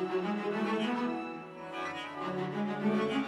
Thank you.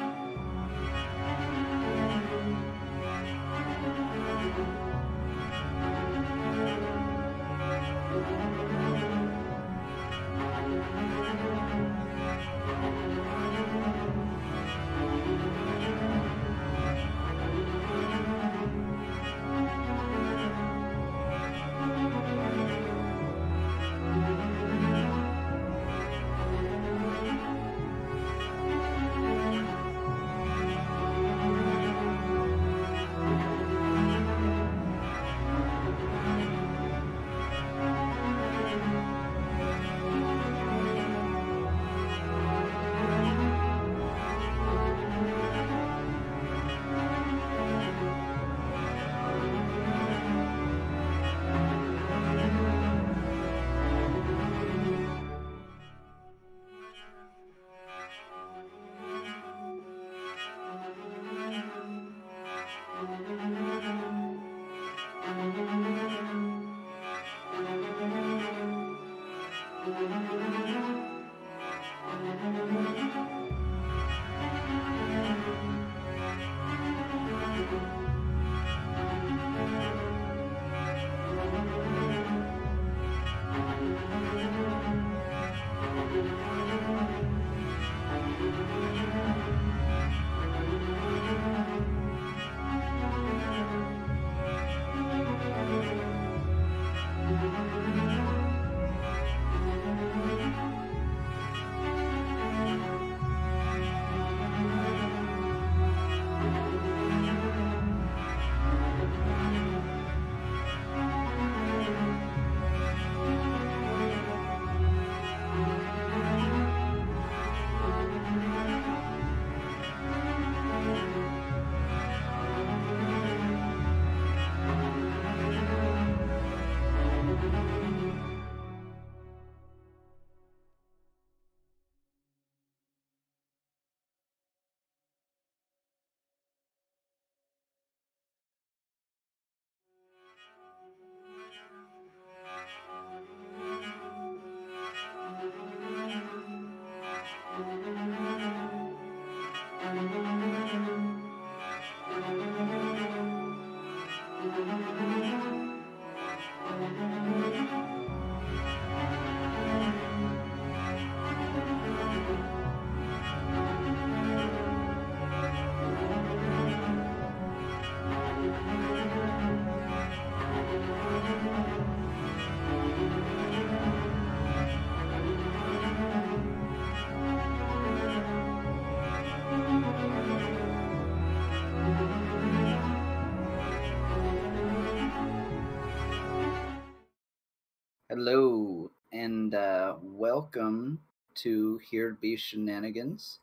Welcome to Here Be Shenanigans.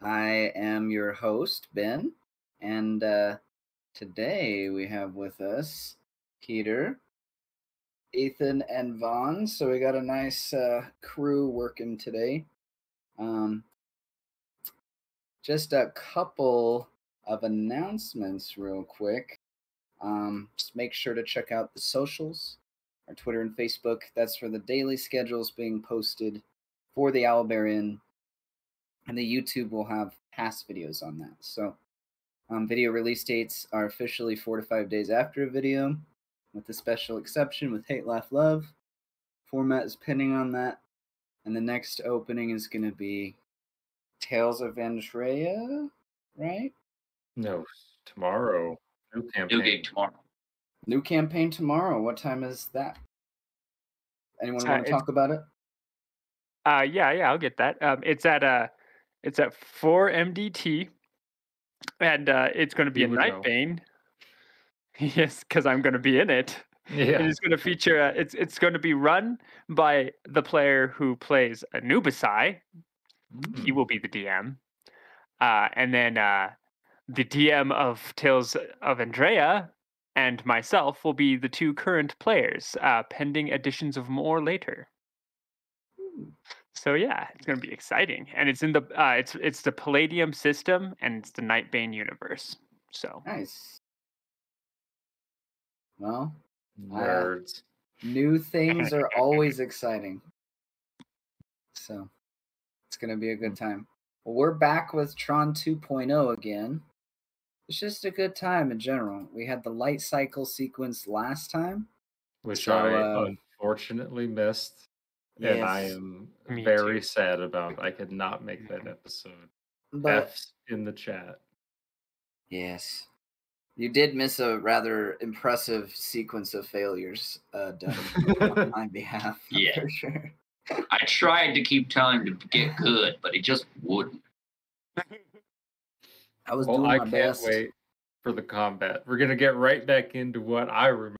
I am your host, Ben, and uh, today we have with us Peter, Ethan, and Vaughn. So we got a nice uh, crew working today. Um, just a couple of announcements, real quick. Um, just make sure to check out the socials our Twitter and Facebook. That's for the daily schedules being posted for the Owlbear Inn. And the YouTube will have past videos on that. So um, video release dates are officially four to five days after a video, with a special exception with Hate, Laugh, Love. Format is pending on that. And the next opening is going to be Tales of Andrea, right? No, tomorrow. New campaign. New game tomorrow. New campaign tomorrow. What time is that? Anyone Uh, want to talk about it? Uh, yeah, yeah, I'll get that. Um, it's at uh, it's at four MDT, and uh, it's going to be You a would know. Nightbane. yes, because I'm going to to be in it. Yeah. And it's going to feature. Uh, it's it's going to be run by the player who plays Anubisai. He will be the DM, uh, and then uh, the DM of Tales of Andrea and myself will be the two current players, uh, pending additions of more later. So yeah, it's gonna be exciting, and it's in the uh, it's it's the Palladium system, and it's the Nightbane universe. So Nice. Well, Nerds. new things are always exciting. So, it's gonna be a good time. Well, we're back with Tron 2.0 again. It's just a good time in general. We had the light cycle sequence last time. which So, I uh, unfortunately missed, and I am Me very too. sad about. I could not make that episode. But F's in the chat. yes, you did miss a rather impressive sequence of failures uh, done on my behalf. Yeah. for sure. I tried to keep telling him to get good, but he just wouldn't. I was Well, doing I my can't best. wait for the combat. We're gonna get right back into what I remember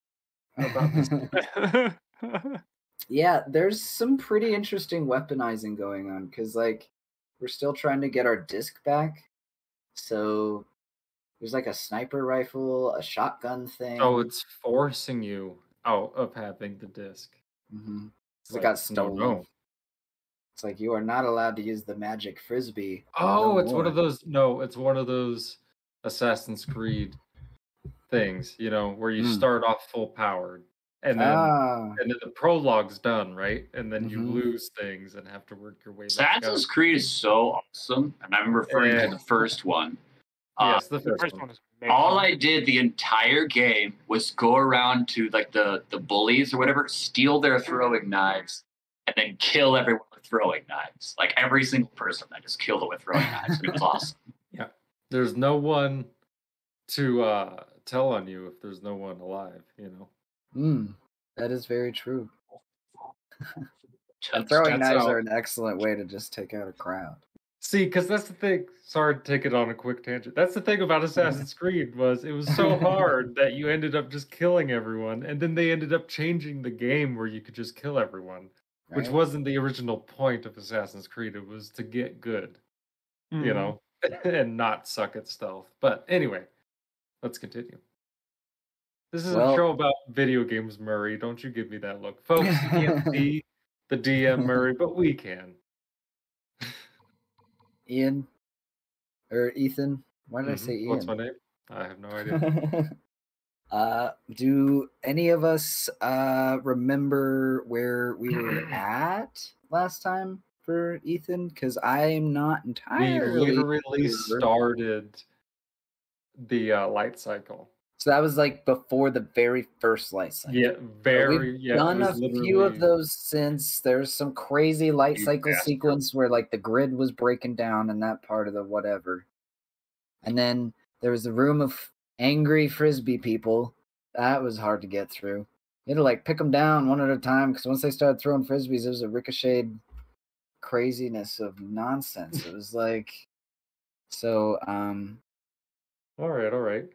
about this. yeah, there's some pretty interesting weaponizing going on because, like, we're still trying to get our disc back. So there's like a sniper rifle, a shotgun thing. oh, it's forcing you out of having the disc. mm-hmm. It's it like, got no, stolen. no. It's like you are not allowed to use the magic frisbee. Oh, no it's one of those. No, it's one of those Assassin's Creed things. You know, where you Mm. start off full powered, and then ah, and then the prologue's done, right? And then you Mhm. lose things and have to work your way back up. Assassin's Creed is so awesome, and I'm referring Yeah. to the first one. Uh, Yes, the the first, first one. one was amazing. all I did the entire game was go around to like the the bullies or whatever, steal their throwing knives, and then kill everyone with throwing knives. Like every single person, I just killed them with throwing knives. It was awesome. Yeah, there's no one to uh, tell on you if there's no one alive. You know. mm, that is very true. And throwing knives how- are an excellent way to just take out a crowd. See, because that's the thing. Sorry to take it on a quick tangent. That's the thing about Assassin's Creed was it was so hard that you ended up just killing everyone, and then they ended up changing the game where you could just kill everyone, which wasn't the original point of Assassin's Creed. It was to get good, you Mhm. know, and not suck at stealth. But anyway, let's continue. This is Well- a show about video games, Murray. Don't you give me that look, folks. You can't see the DM Murray, but we can. Ian or Ethan. Why did I Mhm. say Ian? What's my name? I have no idea. Uh, do any of us uh, remember where we were at last time for Ethan? Because I'm not entirely. we literally sure. started the uh, light cycle. So that was like before the very first light cycle. Yeah, very. We've yeah, done a was few of those since. There's some crazy light cycle sequence where like the grid was breaking down in that part of the whatever. And then there was a room of angry frisbee people. That was hard to get through. You had to like pick them down one at a time because once they started throwing frisbees, it was a ricocheted craziness of nonsense. it was like so. um All right, all right.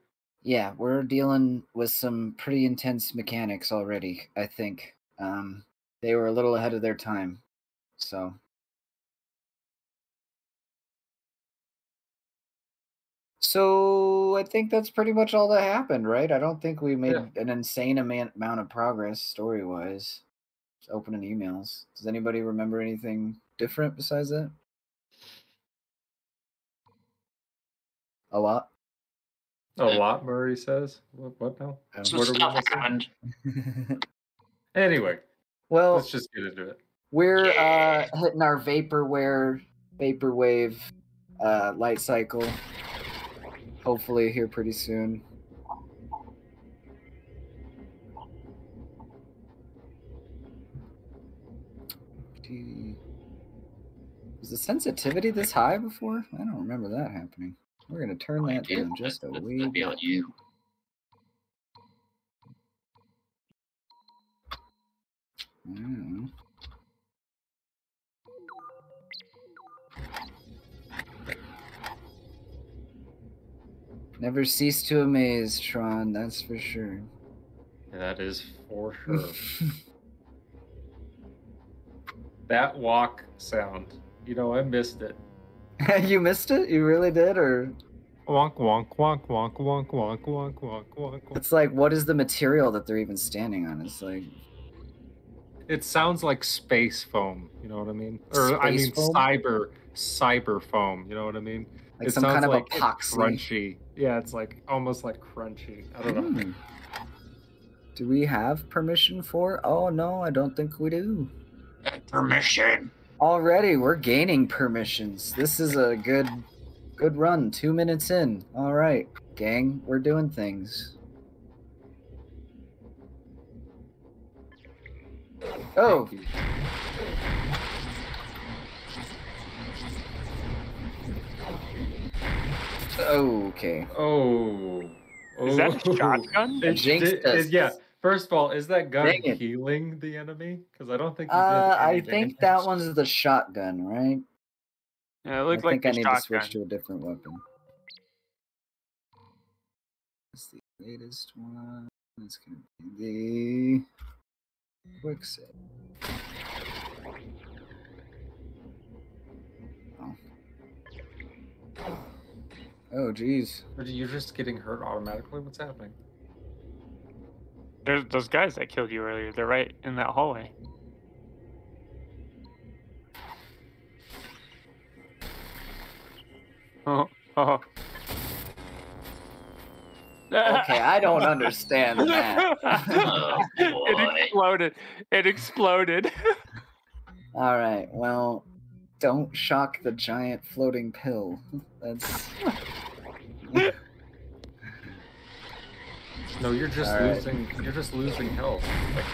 yeah, we're dealing with some pretty intense mechanics already, I think. Um they were a little ahead of their time. So So I think that's pretty much all that happened, right? I don't think we made Yeah. an insane amount amount of progress story wise. Just opening emails. Does anybody remember anything different besides that? A lot. A lot, Murray says. What, what now? Some What are we happened. Anyway, well, let's just get into it. We're Yeah. uh hitting our vaporware vaporwave uh light cycle. Hopefully here pretty soon. Was the sensitivity this high before? I don't remember that happening. We're gonna turn I that down just a wee gonna be bit. on you. Mm. Never cease to amaze, Tron, that's for sure. That is for sure. that walk sound. You know, I missed it. you missed it? You really did? Or Wonk wonk wonk wonk wonk wonk wonk wonk wonk. wonk. it's like what is the material that they're even standing on? It's like It sounds like space foam. You know what I mean? Or I mean foam? cyber cyber foam. You know what I mean? like it some sounds kind of like epoxy. crunchy. Yeah, it's like almost like crunchy. I don't know. Hmm. Do we have permission for? Oh no, I don't think we do. Permission. Already, we're gaining permissions. This is a good, good run. Two minutes in. All right, gang, we're doing things. Oh, Thank you. Okay. Oh. Is that a Oh. shotgun? It Jinxed did- us. it- yeah. First of all, is that gun healing the enemy? Because I don't think. Uh, I any think that damage. one's the shotgun, right? Yeah, it looked I like think I need to switch to a different weapon. That's the latest one. It's gonna be the quick save. Oh. Oh, geez. Or You're just getting hurt automatically. What's happening? There's those guys that killed you earlier. They're right in that hallway. Oh, oh. Okay, I don't understand that. Oh, it exploded. It exploded. All right, well, don't shock the giant floating pill. That's. No, you're just All right. losing. You're just losing health. Like,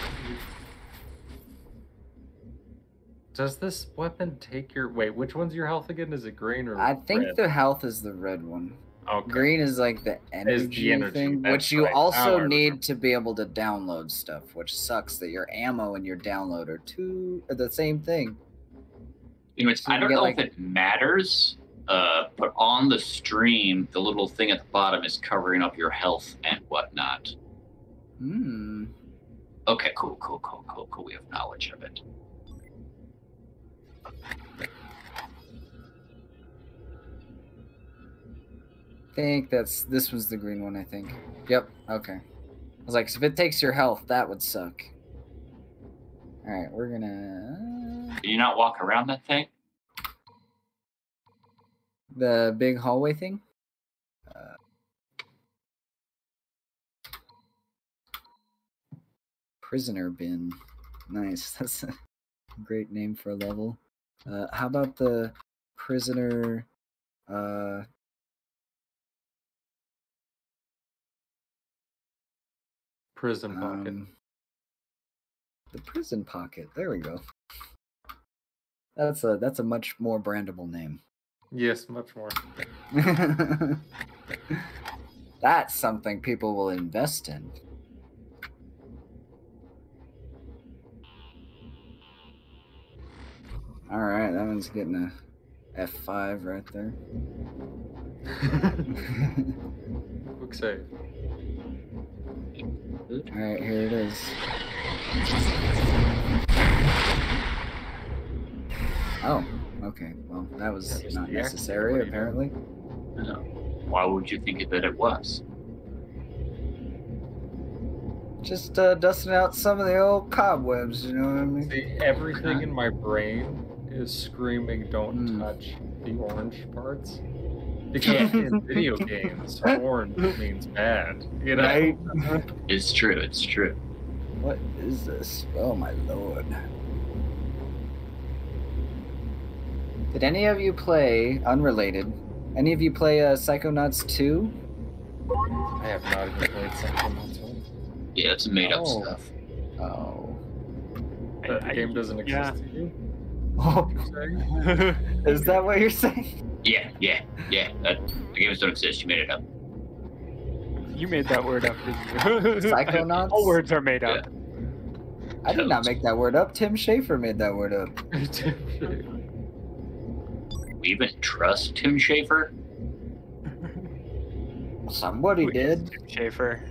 Does this weapon take your wait? Which one's your health again? Is it green or I think red? the health is the red one. okay. Green is like the energy, energy, thing, that's which you right. Also ah, remember. need to be able to download stuff, which sucks that your ammo and your download are two are the same thing. You Anyways, So I don't know like- if it matters, uh, but on the stream, the little thing at the bottom is covering up your health and whatnot. Hmm. Okay, cool, cool, cool, cool, cool. We have knowledge of it. I think that's this was the green one. I think. Yep. Okay. I was like, so if it takes your health, that would suck. All right, we're gonna Can you not walk around that thing? The big hallway thing. Uh, prisoner bin. Nice. That's a great name for a level. Uh, how about the prisoner? Uh, Prison pocket. um, the prison pocket. There we go. That's a that's a much more brandable name. Yes, much more. That's something people will invest in. All right, that one's getting a F5 right there. Quick save. All right, here it is. Oh, okay. Well, that was Yeah, not necessary, what apparently. No. Why would you think it that it was? Just uh, dusting out some of the old cobwebs, you know what I mean? See, everything in my brain is screaming, "Don't Mm. touch the orange parts." Because in video games, orange means bad. You know. Right? It's true. It's true. What is this? Oh my lord. Did any of you play, unrelated, any of you play uh, Psychonauts 2? I have not even played Psychonauts 1. Yeah, it's made up Oh. stuff. Oh. But the I- game doesn't exist yeah. to you? Oh, is that what you're saying? Yeah, yeah, yeah. That, the games don't exist. You made it up. you made that word up, didn't you? Psychonauts? All words are made up. I did not make that word up. Tim Schafer made that word up. We even trust Tim Schafer? Somebody did. Tim Schafer.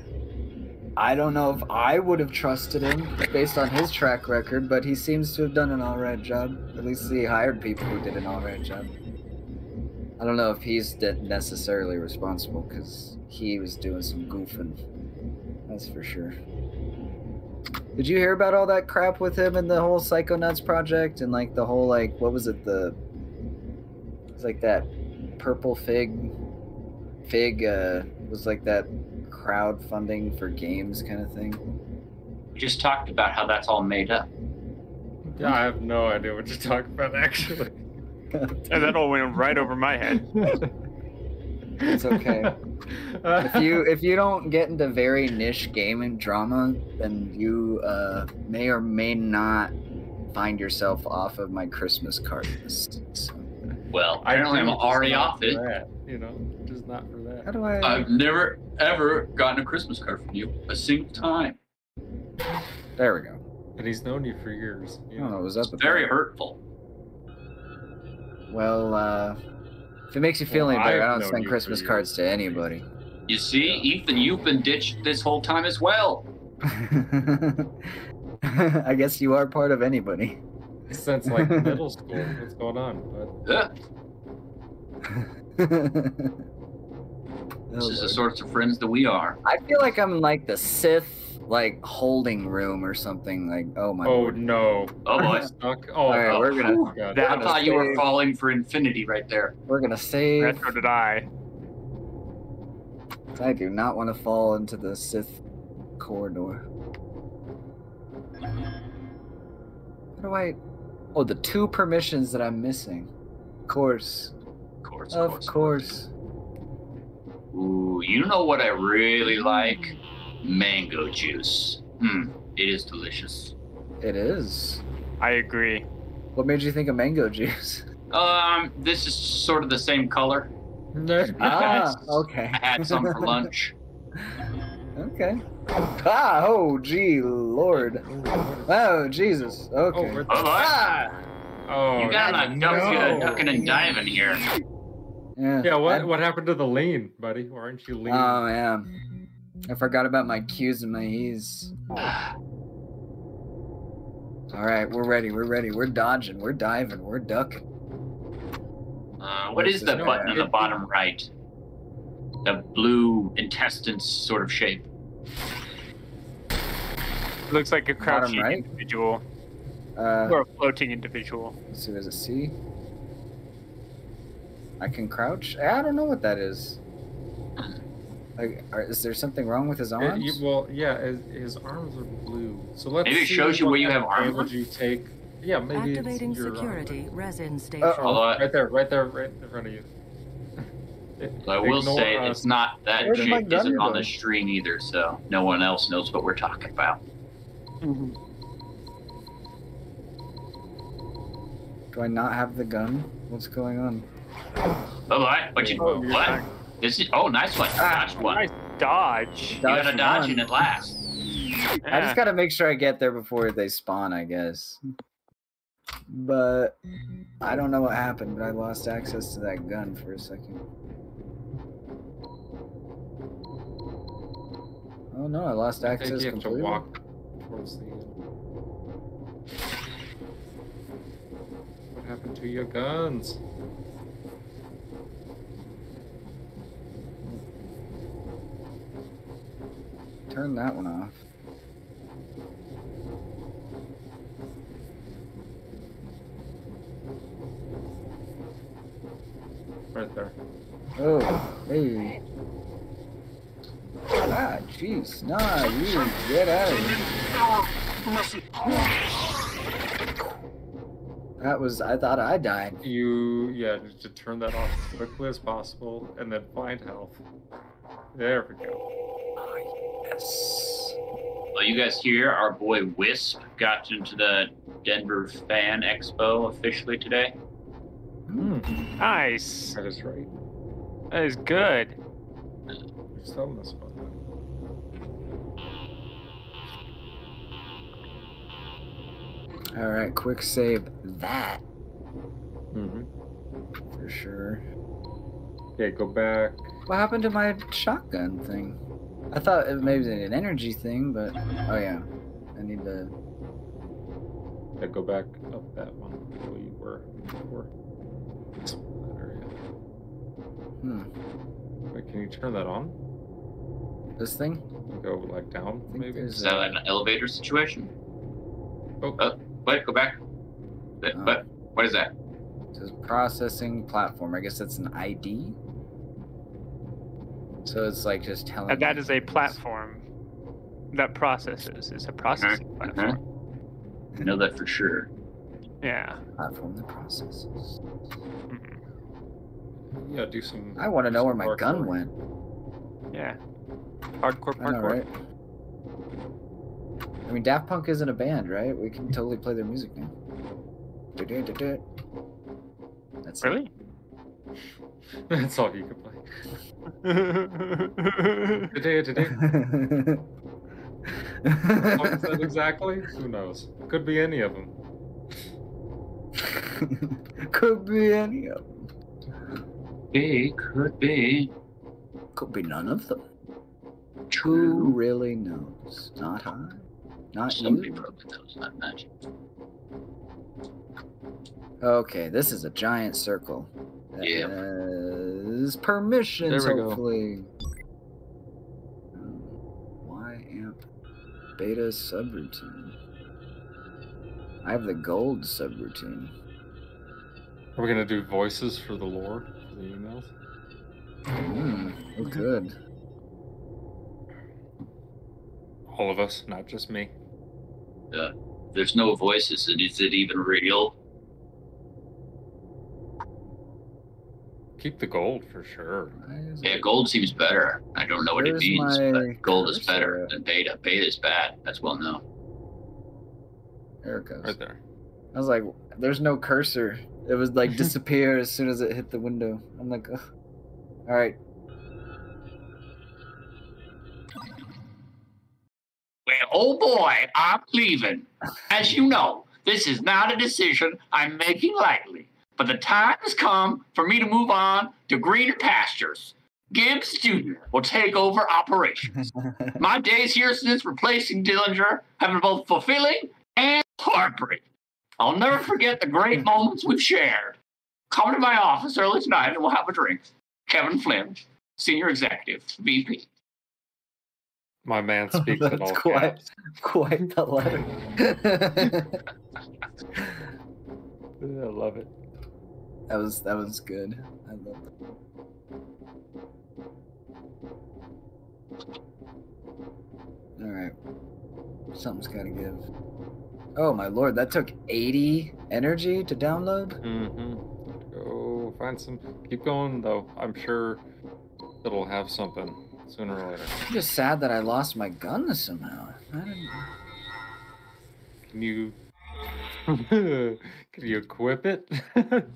I don't know if I would have trusted him based on his track record, but he seems to have done an alright job. At least he hired people who did an alright job. I don't know if he's necessarily responsible because he was doing some goofing. That's for sure. Did you hear about all that crap with him and the whole Psychonauts project and like the whole like what was it the like that purple fig fig uh was like that crowdfunding for games kind of thing. We just talked about how that's all made up. Yeah, I have no idea what you're talking about actually. And that all went right over my head. It's okay. if you if you don't get into very niche gaming drama, then you uh, may or may not find yourself off of my Christmas card list. So, Well, apparently I'm already off it. that, you know, just not for that. how do I? I've never ever gotten a Christmas card from you a single time. there we go. And he's known you for years. You know know. was up It's very that. hurtful. Well, uh, if it makes you feel Well, any better, I I've don't send Christmas cards to anybody. You see, Ethan, you've been ditched this whole time as well. I guess you are part of anybody. Since like middle school, what's going on? But Ugh, Oh, this is the sorts of friends that we are. I feel like I'm like the Sith, like holding room or something. Like, oh my. God. Oh lord. no, Oh boy. stuck. Oh, All right, oh, we're gonna- oh, God. I gonna thought you were falling for infinity right there. We're gonna save. That's so did I. I do not want to fall into the Sith corridor. How do I? Oh, the two permissions that I'm missing. Of course. Of course, Of course. course. Ooh, you know what I really like? Mango juice. Hmm, it is delicious. It is. I agree. What made you think of mango juice? Um, this is sort of the same color. ah, okay. I had some for lunch. Okay. Ah, oh, gee, Lord. Oh, Jesus. Okay. Oh, we're- Oh, boy. ah! oh, you got yeah, a duck, no. ducking and diving here. Yeah. Yeah, what I- what happened to the lean, buddy? Why aren't you lean? Oh, yeah. I forgot about my Q's and my E's. All right, we're ready. We're ready. We're dodging. We're diving. We're ducking. Uh, what is the button in the bottom right? The blue intestines sort of shape. Looks like a crouching right? individual Uh, or a floating individual. let's see. Is it C? I can crouch. I don't know what that is. Like, are, is there something wrong with his Uh, arms? you- well, yeah, his, his arms are blue. So let's Maybe it see shows you where you have of armor? damage you take. Yeah, maybe it's Activating your armor. security resin station. Uh-oh. Right there, right there, right in front of you. I will Ignore say us. it's not that Where's my shape gun isn't on the stream either, so no one else knows what we're talking about. Do I not have the gun? What's going on? Oh, what? What you? Oh, you're what? back. This is. Oh, nice one. Ah, Dodge one. Nice dodge. You got a Dodge dodge one. in at last. I Yeah. just gotta make sure I get there before they spawn, I guess. But I don't know what happened, but I lost access to that gun for a second. Oh no, I lost I think access you have to walk towards the end. What happened to your guns? Turn that one off. Right there. Oh, hey. Ah, jeez. Nah, you get out of here. That was, I thought I died. You, yeah, just to turn that off as quickly as possible, and then find health. There we go. Yes. Well, you guys hear our boy Wisp got into the Denver Fan Expo officially today. Hmm, Nice. that is right. That is good. You're selling this one. All right, quick save that Mm-hmm. for sure. Okay, go back. What happened to my shotgun thing? I thought it maybe an energy thing, but oh yeah, I need to. Yeah, go back up that one where you were before. That area. Hmm, Wait, can you turn that on? this thing. Go like down, maybe. Is that an elevator situation? Oh, Uh, Wait, go back. But, Oh. but what is that? It says processing platform. I guess that's an ID. So it's like just telling. And that me is a platform that processes. It's a processing uh-huh. platform. I know that for sure. Yeah. Platform the processes. Mm. Yeah, do some. I want to know where my gun went. Yeah. Hardcore I know, parkour. right? I mean, Daft Punk isn't a band, right? We can totally play their music now. Du-du-du-du. That's it. Really? That's all you can play. Today, today. What is that exactly? Who knows? Could be any of them. Could be any of them. Be, could be. Could be none of them. Who really knows? Not I. Not Somebody you. broke those, not magic. Okay, this is a giant circle. That Yeah. has permissions, There we go. hopefully. Y amp beta subroutine. I have the gold subroutine. Are we gonna do voices for the lore for the emails? Hmm, oh, good. All of us, not just me. Uh, there's no voices. and Is it even real? Keep the gold for sure. Yeah, gold seems better. I don't know what Where's it means, but gold is better than beta. Beta is bad. That's well known. There it goes. Right there. I was like, there's no cursor. It was like disappear as soon as it hit the window. I'm like, Ugh. all right. Oh boy, I'm leaving. As you know, this is not a decision I'm making lightly, but the time has come for me to move on to greener pastures. Gibbs Jr. will take over operations. My days here since replacing Dillinger have been both fulfilling and heartbreaking. I'll never forget the great moments we've shared. Come to my office early tonight and we'll have a drink. Kevin Flynn, Senior Executive, VP. My man speaks in That's all quite- caps. Quite the letter. I love it. that was that was good. I love it. All right, something's got to give. Oh my lord, that took 80 energy to download. Mm-hmm. Go find some. Keep going though. I'm sure it'll have something sooner or later. I'm just sad that I lost my gun somehow. Can you? Can you equip it?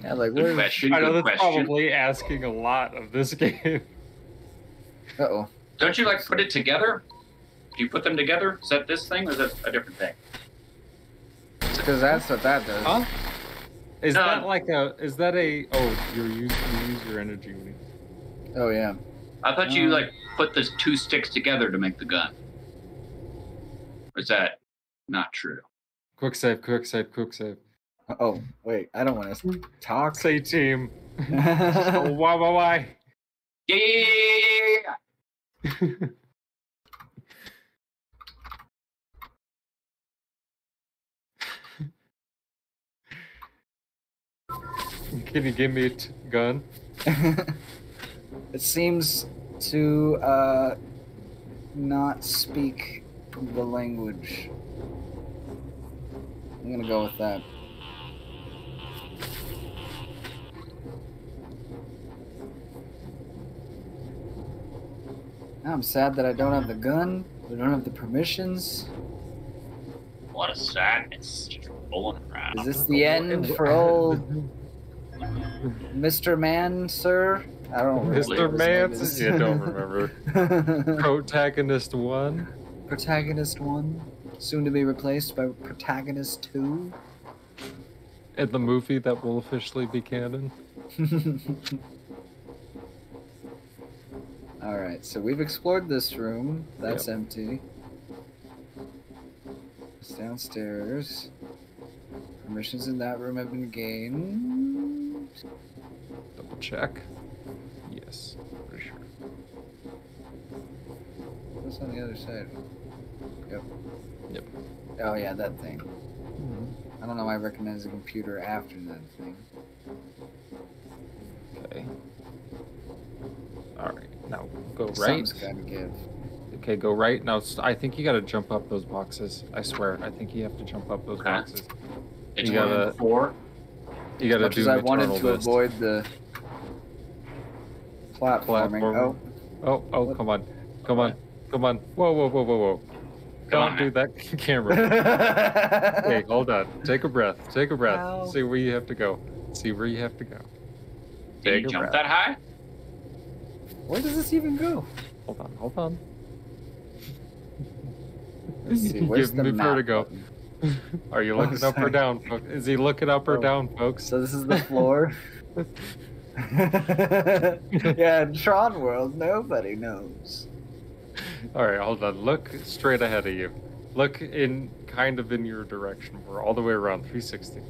Yeah, like Good question. I know Good that's question. probably asking a lot of this game. Uh oh. Don't you like put it together? Do you put them together? Is that this thing or is it a different thing? Because that's what that does. Huh? Is No. that like a? Is that a? Oh, you use you use your energy. Oh yeah. I thought you Uh. like put the two sticks together to make the gun. Or is that not true? Quick save, quick save, quick save. Oh wait, I don't want to talk. Say team. Oh, why, why, why? Yeah, yeah, yeah, yeah, yeah, yeah, yeah. Can you give me a t- gun? it seems to uh, not speak the language. I'm gonna go with that. I'm sad that I don't have the gun. I don't have the permissions. What a sadness. Just rolling around. Is this the end for old Mr. Man, sir? I don't remember. Mr. Mance? is. You don't remember. Protagonist one. Protagonist 1, soon to be replaced by Protagonist 2. In the movie that will officially be canon. Alright, so we've explored this room. That's empty. It's downstairs. Permissions in that room have been gained. Double check. Yes, pretty sure. What's on the other side? Yep. Yep. Oh, yeah, that thing. Mm-hmm. I don't know why I recognize a computer after that thing. Okay. All right. Now go right. Something's gotta give. Okay, go right. Now I think you got to jump up those boxes. I swear. I think you have to jump up those Okay. boxes. It's You gotta- and four. You gotta much do as I wanted to Mist. avoid the platforming. Platforming. Oh. oh, oh, What? come on, come on, come on! Whoa, whoa, whoa, whoa, whoa! Don't do that camera. Oh. hey, hold on. Take a breath. Take a breath. Ow. See where you have to go. See where you have to go. Can Take you a jump breath. that high? Where does this even go? Hold on. Hold on. Let's see. Where's Give the me map vertigo. button? Are you Oh, looking up or down, folks? Is he looking up or Oh. down, folks? So this is the floor. yeah, in Tron World, nobody knows. All right, hold on. Look straight ahead of you. Look in kind of in your direction. We're all the way around 360.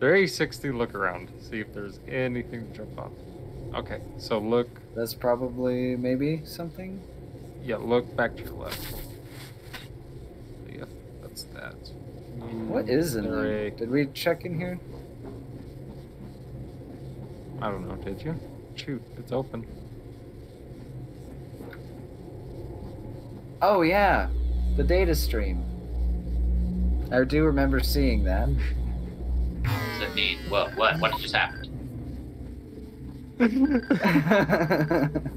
360. Look around. See if there's anything to jump on. Okay, so look. That's probably maybe something. Yeah, look back to your left. Yeah, that's that. What is in there? Did we check in here? I don't know. Did you? Shoot, it's open. Oh yeah, the data stream. I do remember seeing that. What does it mean? What? What? What just happened?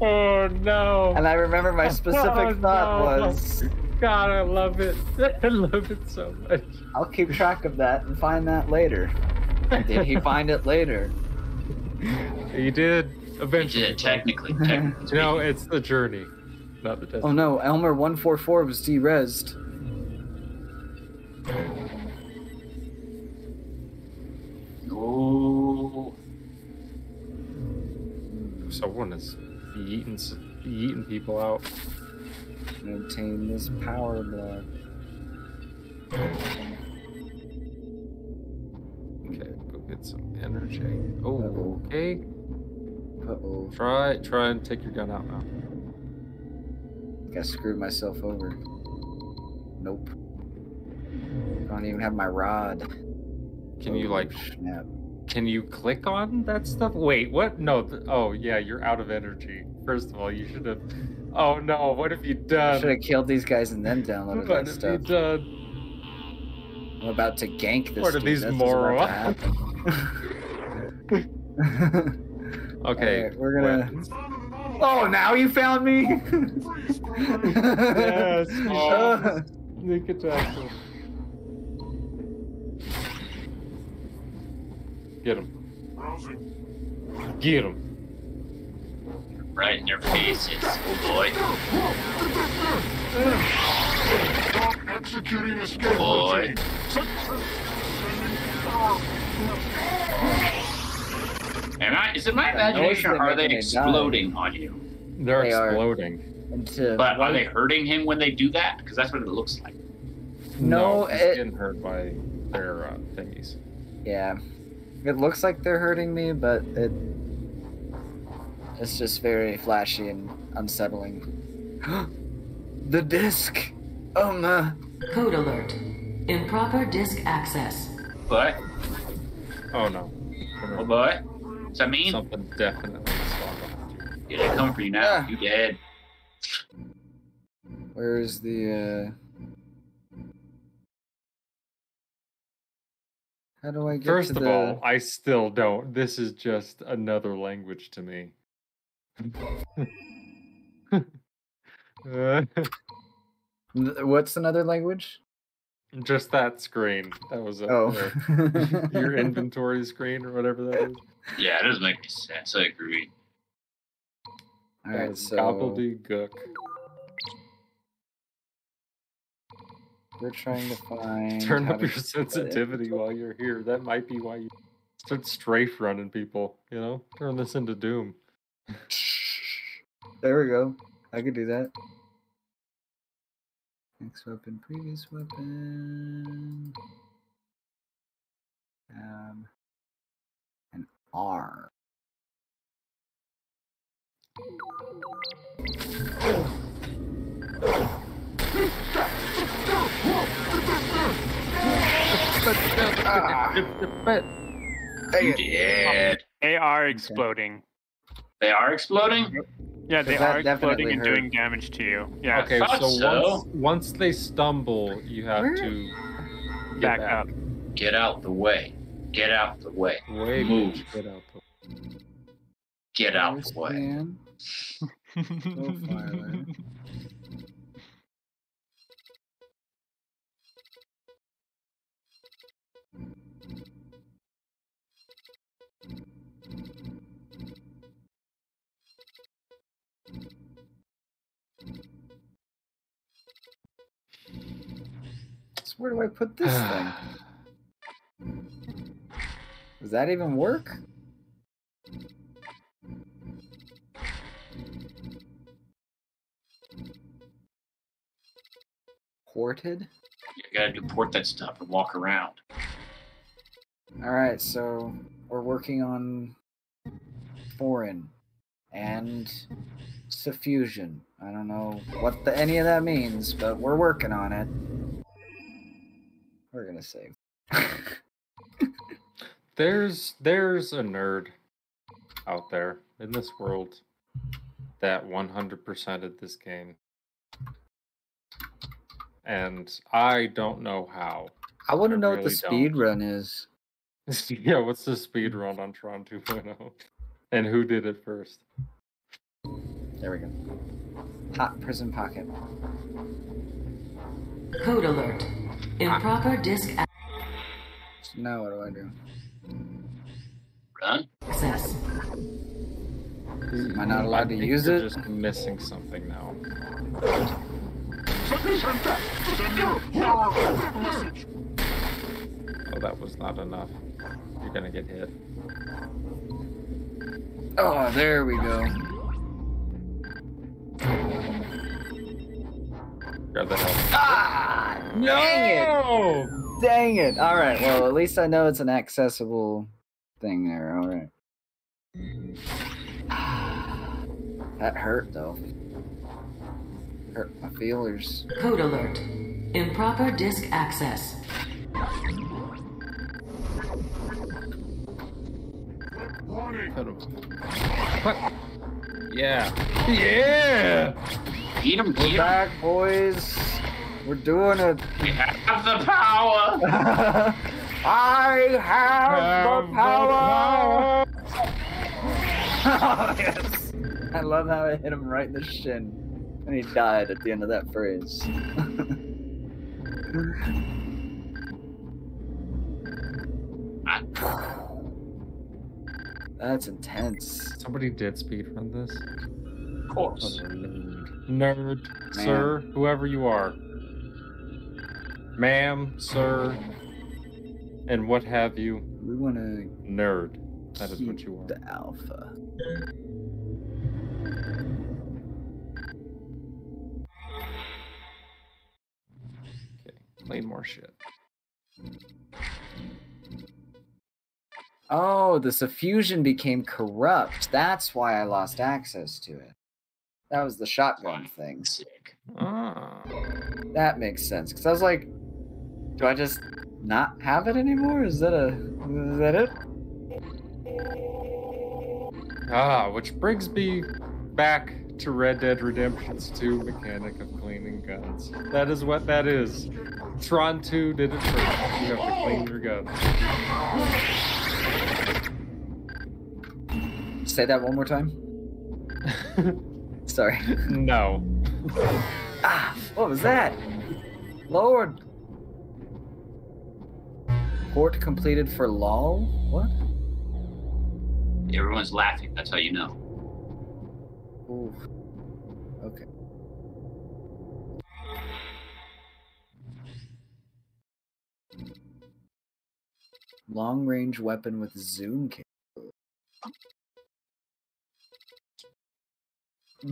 Oh no! and I remember my specific Oh, thought no. was, God, I love it. I love it so much. I'll keep track of that and find that later. Did he find it later? He did You eventually. did, technically. technically No, it's the journey, not the Oh no, Elmer one four four was derezzed. Ooh. Someone is eating, s- eating people out. Obtain this power blood. Some energy. Oh, Uh-oh. okay. Uh oh. Try, try and take your gun out now. I screwed myself over. Nope. I Don't even have my rod. Can you Oh, like, snap? can you click on that stuff? Wait, what? No. Oh, yeah, you're out of energy. First of all, you should have. Oh no, what have you I done? should have killed these guys and then downloaded What that have stuff. you done? I'm about to gank this. What are dude. these That's what's about to happen. Okay. Alright, we're gonna. weapons. Oh, now you found me. Yes. Uh, Sneak attack. him. Get him. Get him. Right in their faces. Oh boy. Executing a Boy. Am I? Is it my imagination, or are they when die. exploding on you? They're They exploding. into But are they hurting him when they do that? Because that's what it looks like. No, he's it- getting hurt by their uh, thingies. Yeah. It looks like they're hurting me, but it it's just very flashy and unsettling. the disc. Oh my. Code alert. Improper disk access. But Oh no. oh boy, does that mean Something definitely swung behind you. yeah, they come for you now? Yeah. You dead? Where's the uh How do I get First to of the all, I still don't. This is just another language to me. N- what's another language? just that screen. That was up Oh. there. your inventory screen or whatever that is. Yeah, it doesn't make any sense. I agree. All right, That's so gobbledygook. we're trying to find Turn up your get sensitivity while you're here. That might be why you start strafe running people. You know, turn this into Doom. There we go. I could do that. Next weapon, previous weapon. Um, an R. You dead. They are exploding. They are exploding. Yeah, they are exploding and hurt. doing damage to you. Yeah. Okay, so thought once once they stumble, you have Where- to back, back. up. Get out the way. Get out the way. Way Move. get out the way. Get out the way. Dan. Go fire there. So where do I put this thing? Does that even work? Ported? You gotta do port that stuff and walk around. Alright, so we're working on foreign and suffusion. I don't know what the, any of that means, but we're working on it. We're gonna save. There's there's a nerd out there in this world that 100%ed this game. And I don't know how. I want to I know what the really don't. speed run is. yeah, what's the speed run on Tron 2.0? And who did it first? There we go. Hot prison pocket. Code alert. Improper disk So now what do I do? Run. access. Am I not allowed to think use you're it? just missing something now. Oh, that was not enough. You're gonna get hit. Oh, there we go. Grab the health. Ah! Dang it! Dang it! All right. Well, at least I know it's an accessible thing there. All right. That hurt though. Hurt my feelers. Code alert. Improper disk access. Hit him. What? Yeah. Yeah! Eat him, We're eat him. back, boys. We're doing it. We have the power. I have, Have the the power. oh, yes. I love how I hit him right in the shin, and he died at the end of that phrase. That's intense. Somebody did speedrun this. Of course. Oh, nerd. Nerd, Man. sir, whoever you are. Ma'am, sir, and what have you. We want to Nerd. That is what you are. the alpha. Okay. Play more shit. Oh, the suffusion became corrupt. That's why I lost access to it. That was the shotgun thing. Sick. Ah. That makes sense. Because I was like, do I just not have it anymore? Is that a is that it? Ah, which brings me back to Red Dead Redemption's 2 mechanic of cleaning guns. That is what that is. Tron 2 did it first. You have to clean your guns. Say that one more time. Sorry. no. Ah, what was that? Lord. Port completed for lol? What? Everyone's laughing. That's how you know. Ooh. Okay. Long range weapon with zoom capability.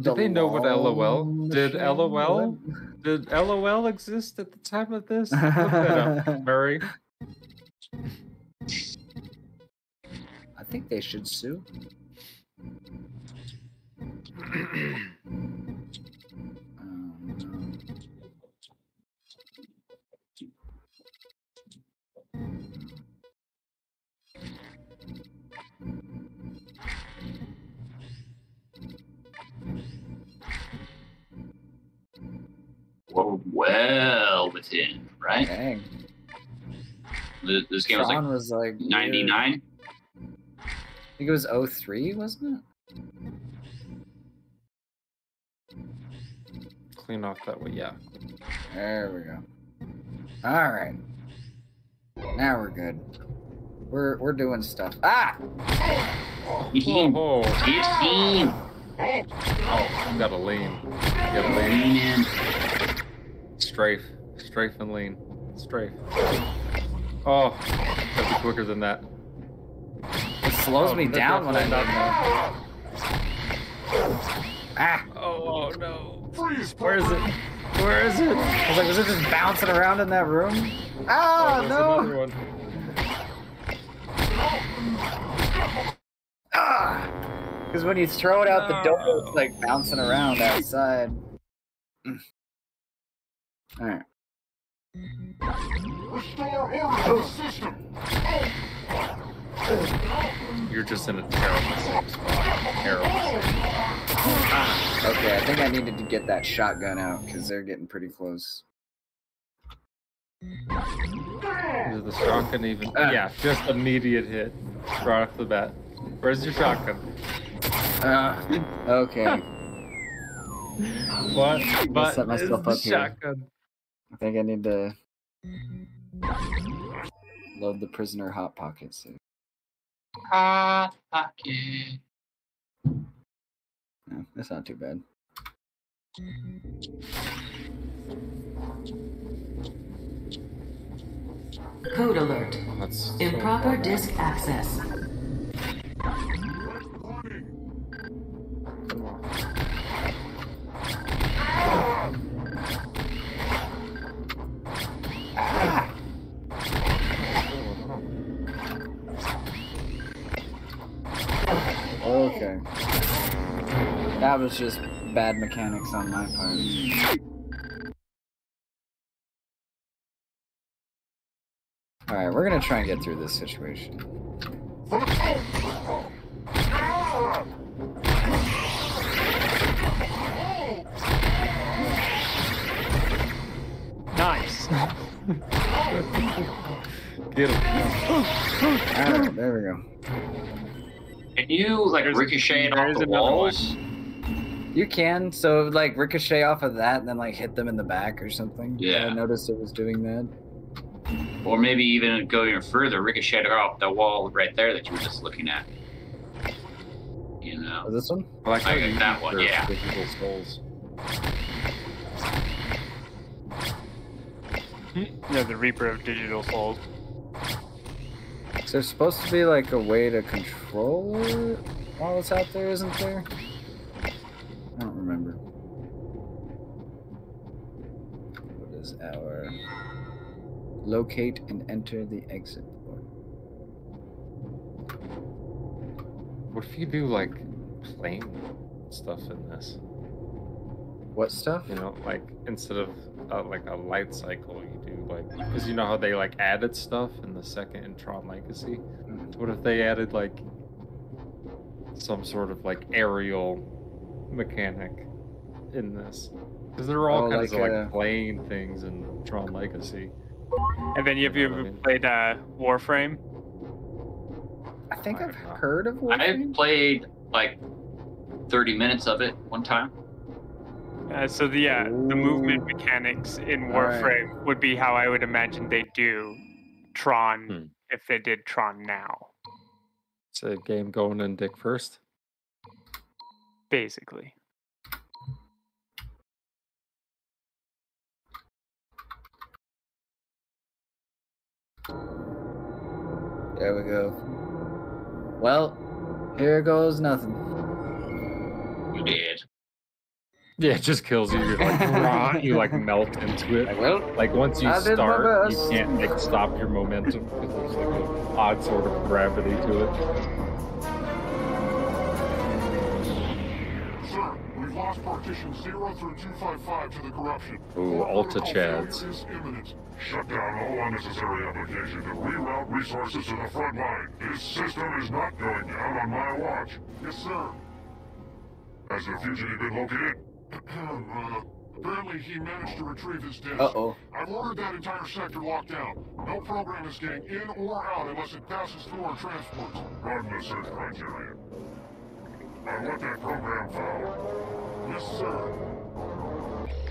Did they know what LOL? Did LOL? weapon? Did LOL exist at the time of this? Look that up, Murray. I think they should sue. No. Well within, right? Dang. Th- This game was Tron like was like weird. 99. I think it was 03, wasn't it? Clean off that way. Yeah. There we go. All right. Now we're good. We're we're doing stuff. Ah! Team. Oh, Team. oh, you gotta lean. You gotta lean. Lean in. Strafe. Strafe and lean. Strafe. Oh, gotta be quicker than that. It slows Oh, me down when I definitely don't know. Ah! Oh, no. Freeze, Where is it? Where is it? I was like, was it just bouncing around in that room? Oh, Ah, there's no! Ah! Because when you throw it out the door, it's like bouncing around outside. Mm. All right. Restore order system. You're just in a terrible spot. Terrible. Okay, I think I needed to get that shotgun out because they're getting pretty close. Is the shotgun even? Ah. Yeah, just immediate hit. Right off the bat. Where's your shotgun? Ah, okay, What? But set myself up the here. Shotgun? I think I need to mm-hmm. load the prisoner hot pocket suit. Hot pocket. No, that's not too bad. Code alert. Oh, that's so Improper far disk access. Okay. That was just bad mechanics on my part. Alright, we're gonna try and get through this situation. Nice. Get him. Alright, there we go. Can you like There's ricochet it off the another one. walls? You can, so like ricochet off of that and then like hit them in the back or something. Yeah. I noticed it was doing that. Or maybe even go even further, ricochet off the wall right there that you were just looking at. You know. Oh, this one? I like I got you that use one, your yeah. Digital souls. Hmm? Yeah, the Reaper of Digital Souls. So there's supposed to be like a way to control it while it's out there, isn't there? I don't remember. What is our locate and enter the exit port? What if you do like plane stuff in this? What stuff? You know, like instead of uh, like a light cycle, you do like because you know how they like added stuff in the second in Tron Legacy. Mhm. What if they added like some sort of like aerial mechanic in this? Because there are all Oh, kinds like, of uh, like plane things in Tron Legacy. And then have you You I ever mean? played uh, Warframe? I think I I've not. heard of Warframe. I Warframe. played like 30 minutes of it one time. Uh, so the uh, the movement mechanics in Alright. Warframe would be how I would imagine they do Tron Hmm. if they did Tron now, It's a game going in dick first. basically. There we go. Well, here goes nothing. You did. Yeah, it just kills you. You're like raw, you like melt into it. Well, Like once you I start, you can't like stop your momentum because there's like an odd sort of gravity to it. Sir, we've lost partition 0 through 255 to the corruption. Ooh, Alta Chads. is imminent. Shut down all unnecessary application to reroute resources to the front line. This system is not going down on my watch. Yes, sir. Has the fugitive been located? Uh, Apparently, he managed to retrieve his disc. Uh oh. I've ordered that entire sector locked down. No program is getting in or out unless it passes through our transports. Run the search criteria. I want that program found. Yes, sir.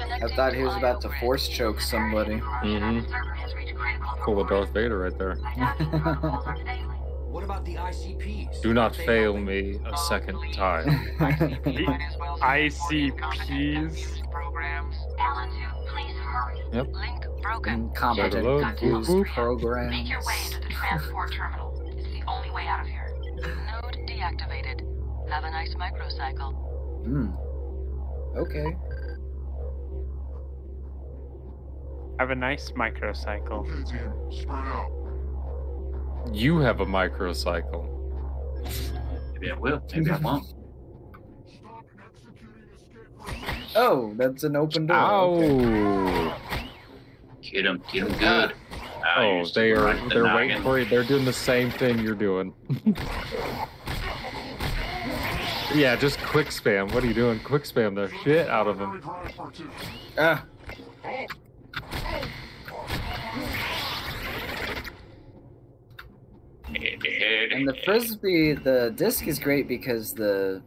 I thought he was about to force choke somebody. Mm-hmm. Pull a Darth Vader right there. What about the ICPs? Do not fail me a second time. ICPs. programs. Alan 2, please hurry. Yep. Link broken. Incompetent Load. confused Whoop, whoop. programs. Make your way into the transport terminal. It's the only way out of here. Node deactivated. Have a nice microcycle. Hmm. Okay. Have a nice microcycle. You have a microcycle. Maybe I will. Maybe I won't. Stop executing escape routes. Oh, that's an open door. Okay. Get him. Get him good. Ah, Oh, they are. Right they're noggin. waiting for you. They're doing the same thing you're doing. yeah, just quick spam. What are you doing? Quick spam the shit out of them. Primary drive. Ah, and the frisbee, the disc is great because the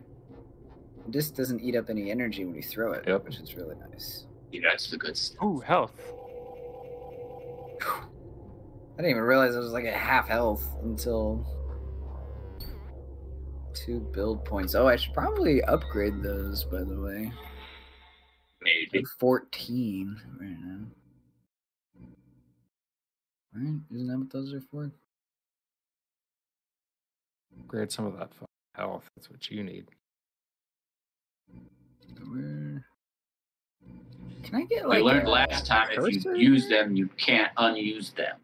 disc doesn't eat up any energy when you throw it, Yep. which is really nice. Yeah, that's the good stuff. Ooh, health. I didn't even realize I was like at half health until two build points. Oh, I should probably upgrade those, by the way. Maybe. Like 14 right now. Right? Isn't that what those are for? Upgrade some of that health. That's what you need. Where? Can I get like? We learned a last time if you cursor? use them, you can't unuse them.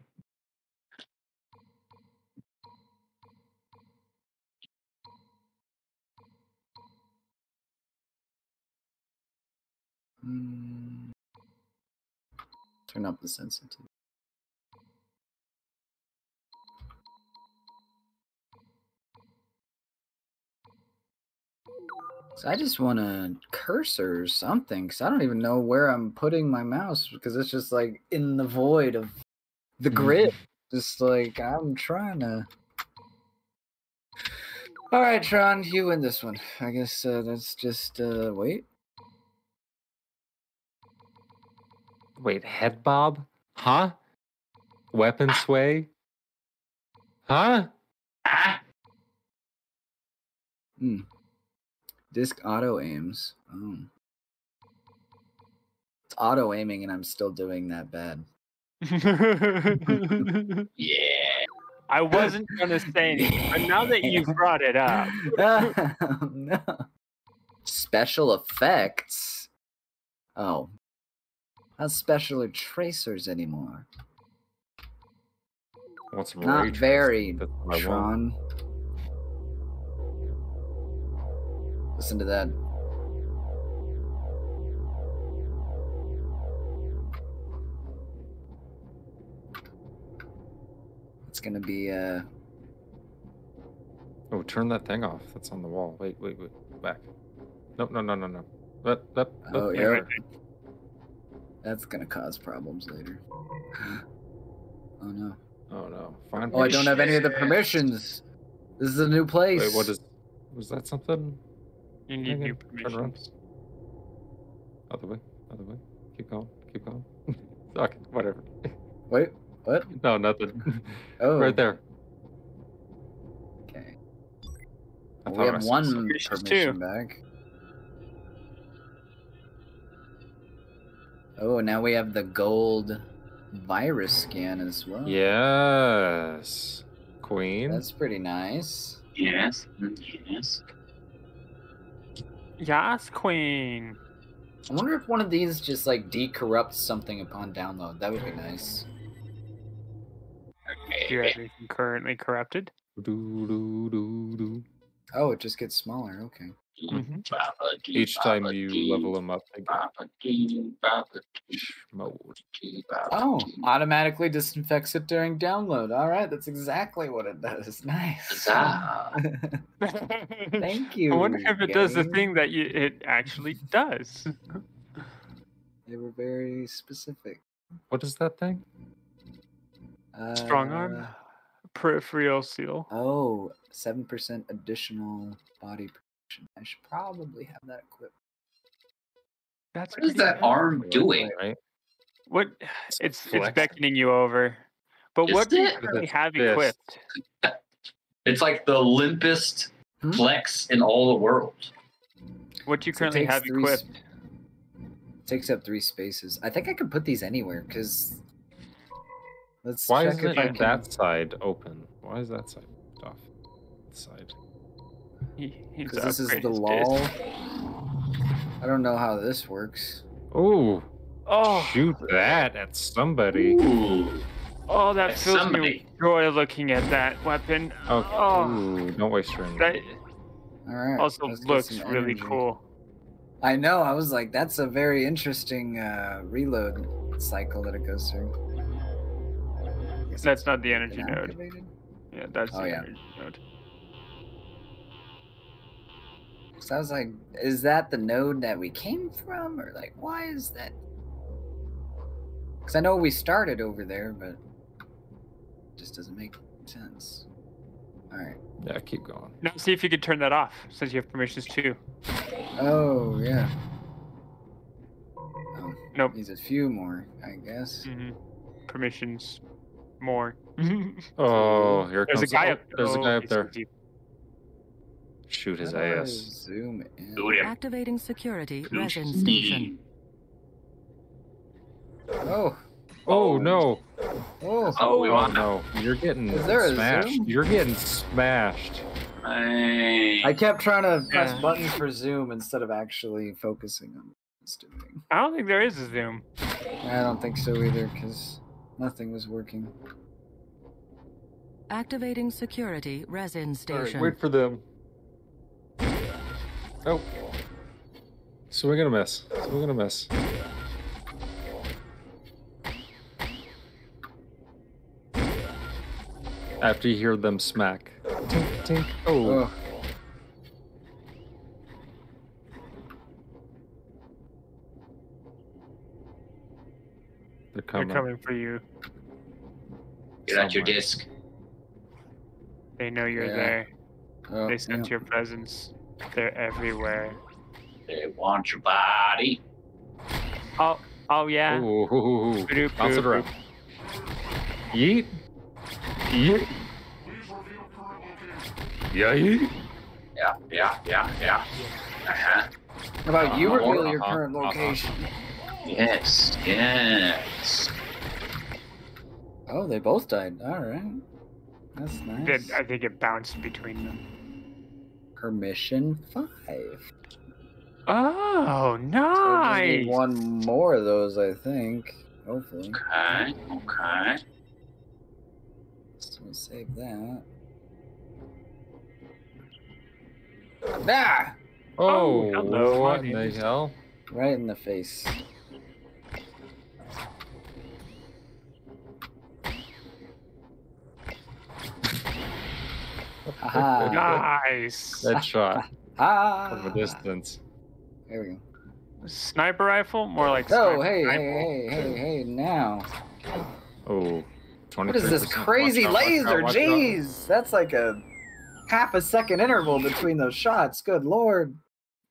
Hmm. Turn up the sensitivity. So I just want a cursor or something, because I don't even know where I'm putting my mouse, because it's just like in the void of the grid. Just like I'm trying to. All right, Tron, you win this one. I guess uh, that's just uh, wait. Wait, head bob? Huh? Weapon sway? Huh? Ah, Hmm. Disc auto aims. Oh. It's auto aiming, and I'm still doing that bad. yeah. I wasn't gonna say anything, but now that you've brought it up, Oh, no. Special effects. Oh. Not special or tracers anymore. I want some Not very, That's what I. Tron. Listen to that. It's gonna be uh Oh, turn that thing off. That's on the wall. Wait, wait, wait. Back. No, no, no, no, no. Up, up, up, oh there. yeah. That's gonna cause problems later. Oh no. Oh no. Find Oh, I don't have any of the permissions. This is a new place. Wait, what is? Was that something? You need new turn around. permissions. Other way. Other way. Keep going. Keep going. okay, whatever. Wait, what? No, nothing. Oh, right there. Okay. I we have one permission too. back. Oh, now we have the gold virus scan as well. Yes. Queen. That's pretty nice. Yes. Yes. Yes, Queen. I wonder if one of these just like decorrupts something upon download. That would be nice. Do you have anything currently corrupted? Do, do, do, do. Oh, it just gets smaller. Okay. Mhm. Each time you level them up, they get mode. Oh, automatically disinfects it during download. All right, that's exactly what it does. Nice. Thank you. I wonder if it does the thing that you, it actually does. They were very specific. What is that thing? Strong arm, Uh, peripheral seal. Oh, 7% additional body protection. I should probably have that equipped. That's What is that arm doing? Right? What? It's it's flex. beckoning you over. But Is what do you it? have this. equipped? It's like the limpest Hmm? flex in all the world. What do you So currently takes have three equipped? Takes up three spaces. I think I could put these anywhere because. Let's Why check isn't if I it can- that side open? Why is that side off? Side. He, he's Because this is the law. I don't know how this works. Oh, Oh, shoot that at somebody. Ooh. oh, that Like fills me with joy looking at that weapon. Okay. Oh. Ooh, don't waste your That. All right. also looks really cool. I know. I was like, that's a very interesting uh, reload cycle that it goes through. That's not the energy node. Yeah, that's Oh, the yeah. energy node. So I was like, is that the node that we came from, or like, why is that? Because I know we started over there, but it just doesn't make sense. All right. Yeah, keep going. Now see if you could turn that off, since you have permissions too. Oh yeah. Oh, Nope. needs a few more, I guess. hmm Permissions, more. Oh, here There's a comes. guy oh, up. There's a oh, guy up he there. Sees you. Shoot his How ass. Zoom in. Shoot him. Activating security resin station. him. Oh. Oh no! Oh. Oh, we Oh want no! You're getting Is there a smashed. You're getting smashed. Hey. I kept trying to press Yeah. buttons for zoom instead of actually focusing on what it's doing. I don't think there is a zoom. I don't think so either, because nothing was working. Activating security resin All right, station. wait for them. Oh. Swing and a miss we're gonna miss. After you hear them smack. Tink, tink. Oh. Oh. They're coming. They're coming. coming for you. Get out your somewhere. disc. They know you're Yeah. there. oh, They sense yeah. your presence. They're everywhere. They want your body. Oh, oh yeah. Ooh, ooh, ooh, ooh. Boop, Bounce it boop, around. Yeet. Yeet. Please reveal current location. Yeah, yeet. Yeah, yeah, yeah, yeah. Uh-huh. How about you Uh-huh, reveal your uh-huh, current uh-huh. location? Yes, yes. Oh, they both died. All right. That's Then nice. I think it bounced between them. Permission five. Oh, So nice. need one more of those, I think. Hopefully. Okay, okay. So we'll save that. Ah! Oh, hello, what in the hell? Right in the face. Nice. That shot Ah! from a distance. There we go. Sniper rifle? More like Oh, sniper hey, hey, rifle. hey, hey, hey, now. Oh, 23%. What is this crazy out, watch out, laser? out. Jeez! That's like a half a second interval between those shots. Good lord.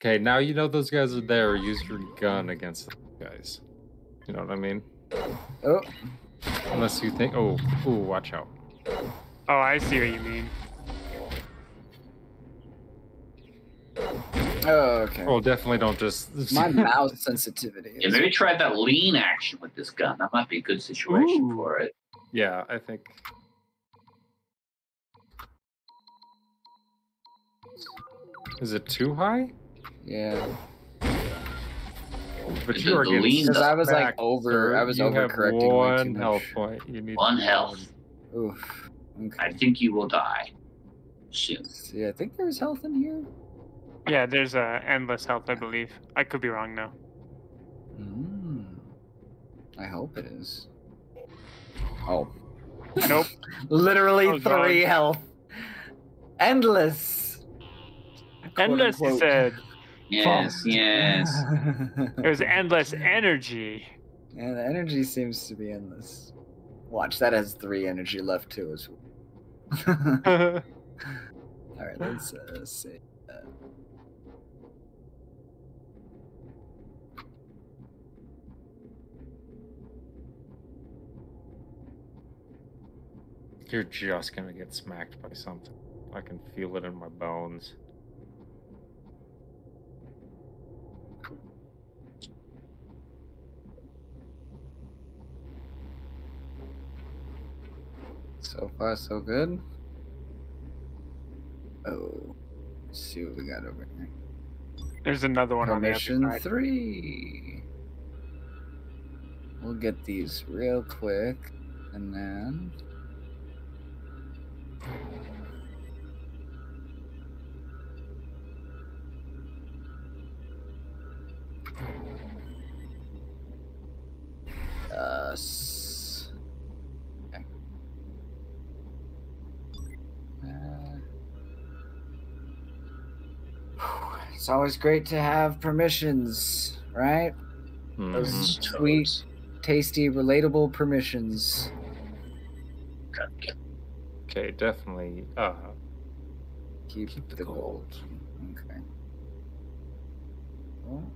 Okay, now you know those guys are there. Use your gun against those guys. You know what I mean? Oh, Unless you think, oh, ooh, watch out. Oh, I see what you mean. Oh okay. Oh, definitely don't just. My mouse sensitivity. Yeah, maybe try that lean action with this gun. That might be a good situation Ooh. for it. yeah, I think. Is it too high? Yeah. But you are getting lean- Because I was like over. sir. I was you have overcorrecting way one health point. You need One health. Oof. Okay. I think you will die soon. See, I think there's health in here. Yeah, there's uh, endless health, I believe. I could be wrong though. Mm. I hope it is. Oh. Nope. Literally Oh, God. three health. Endless. Endless, he said. Yes, yes. It was endless energy. Yeah, the energy seems to be endless. Watch, that has three energy left too. As well. All right, let's uh, see. You're just gonna get smacked by something. I can feel it in my bones. So far, so good. Oh, let's see what we got over here. There's another one on the other Permission three. We'll get these real quick, and then. Uh, okay. Uh, It's always great to have permissions, right? Those Mhm. sweet, tasty, relatable permissions. Okay, definitely. Uh, Keep, keep the, the gold. gold. Okay. Well,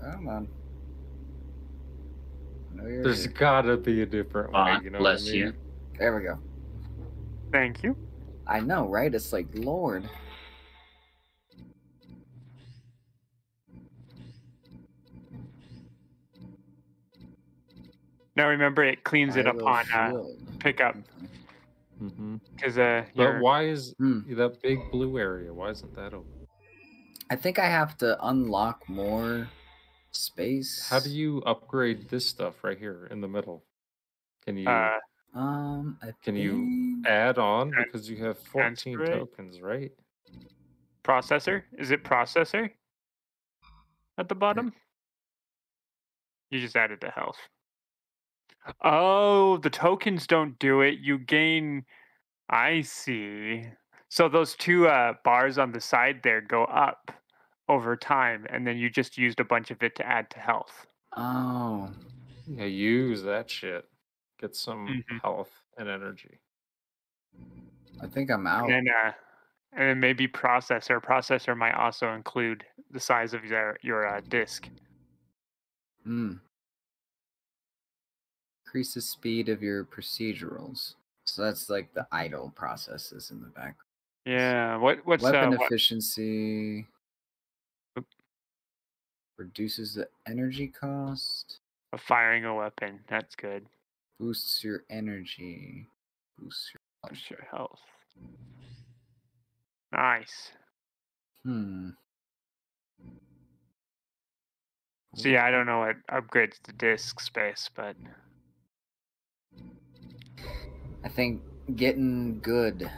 come on. I There's here. gotta be a different way. Ah, You know bless what I mean? you. There we go. Thank you. I know, right? It's like, Lord. Now remember, it cleans it I up will on uh, shield. pickup Okay. Mm-hmm. because uh, But you're- why is Hmm. that big blue area? Why isn't that open? I think I have to unlock more space. How do you upgrade this stuff right here in the middle? Can you uh, Um, I Can you add on because you have 14 transfer tokens, right? processor. Is it processor at the bottom? You just added the health. Oh, the tokens don't do it. You gain. I see. So those two uh, bars on the side there go up over time, and then you just used a bunch of it to add to health. Oh, Yeah, use that shit. Get some Mhm. health and energy. I think I'm out. And then, uh, and then maybe processor. Processor might also include the size of your your uh, disk. Hmm. Increase the speed of your procedurals. So that's like the idle processes in the back. Yeah. What what's Weapon uh, what, efficiency Oop. reduces the energy cost. Of firing a weapon? That's good. Boosts your energy. Boosts your. What's your health? Nice. Hmm. So yeah, I don't know what upgrades the disk space, but I think getting good.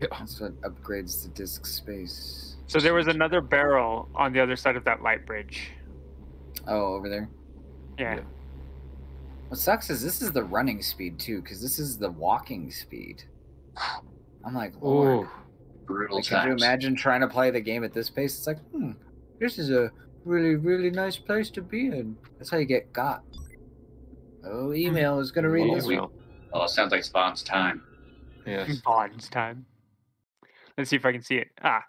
Yeah. That's what upgrades the disk space. so there was another barrel on the other side of that light bridge. Oh, over there. Yeah. Yeah. What sucks is this is the running speed too, because this is the walking speed. I'm like, Lord. Oh, Brutal Like, could you imagine trying to play the game at this pace? It's like, hmm, this is a really, really nice place to be in. That's how you get got. Oh, email is gonna read Oh, this. we- one. Oh, it sounds like Spawn's time. yes. Bond's time. Let's see if I can see it. Ah.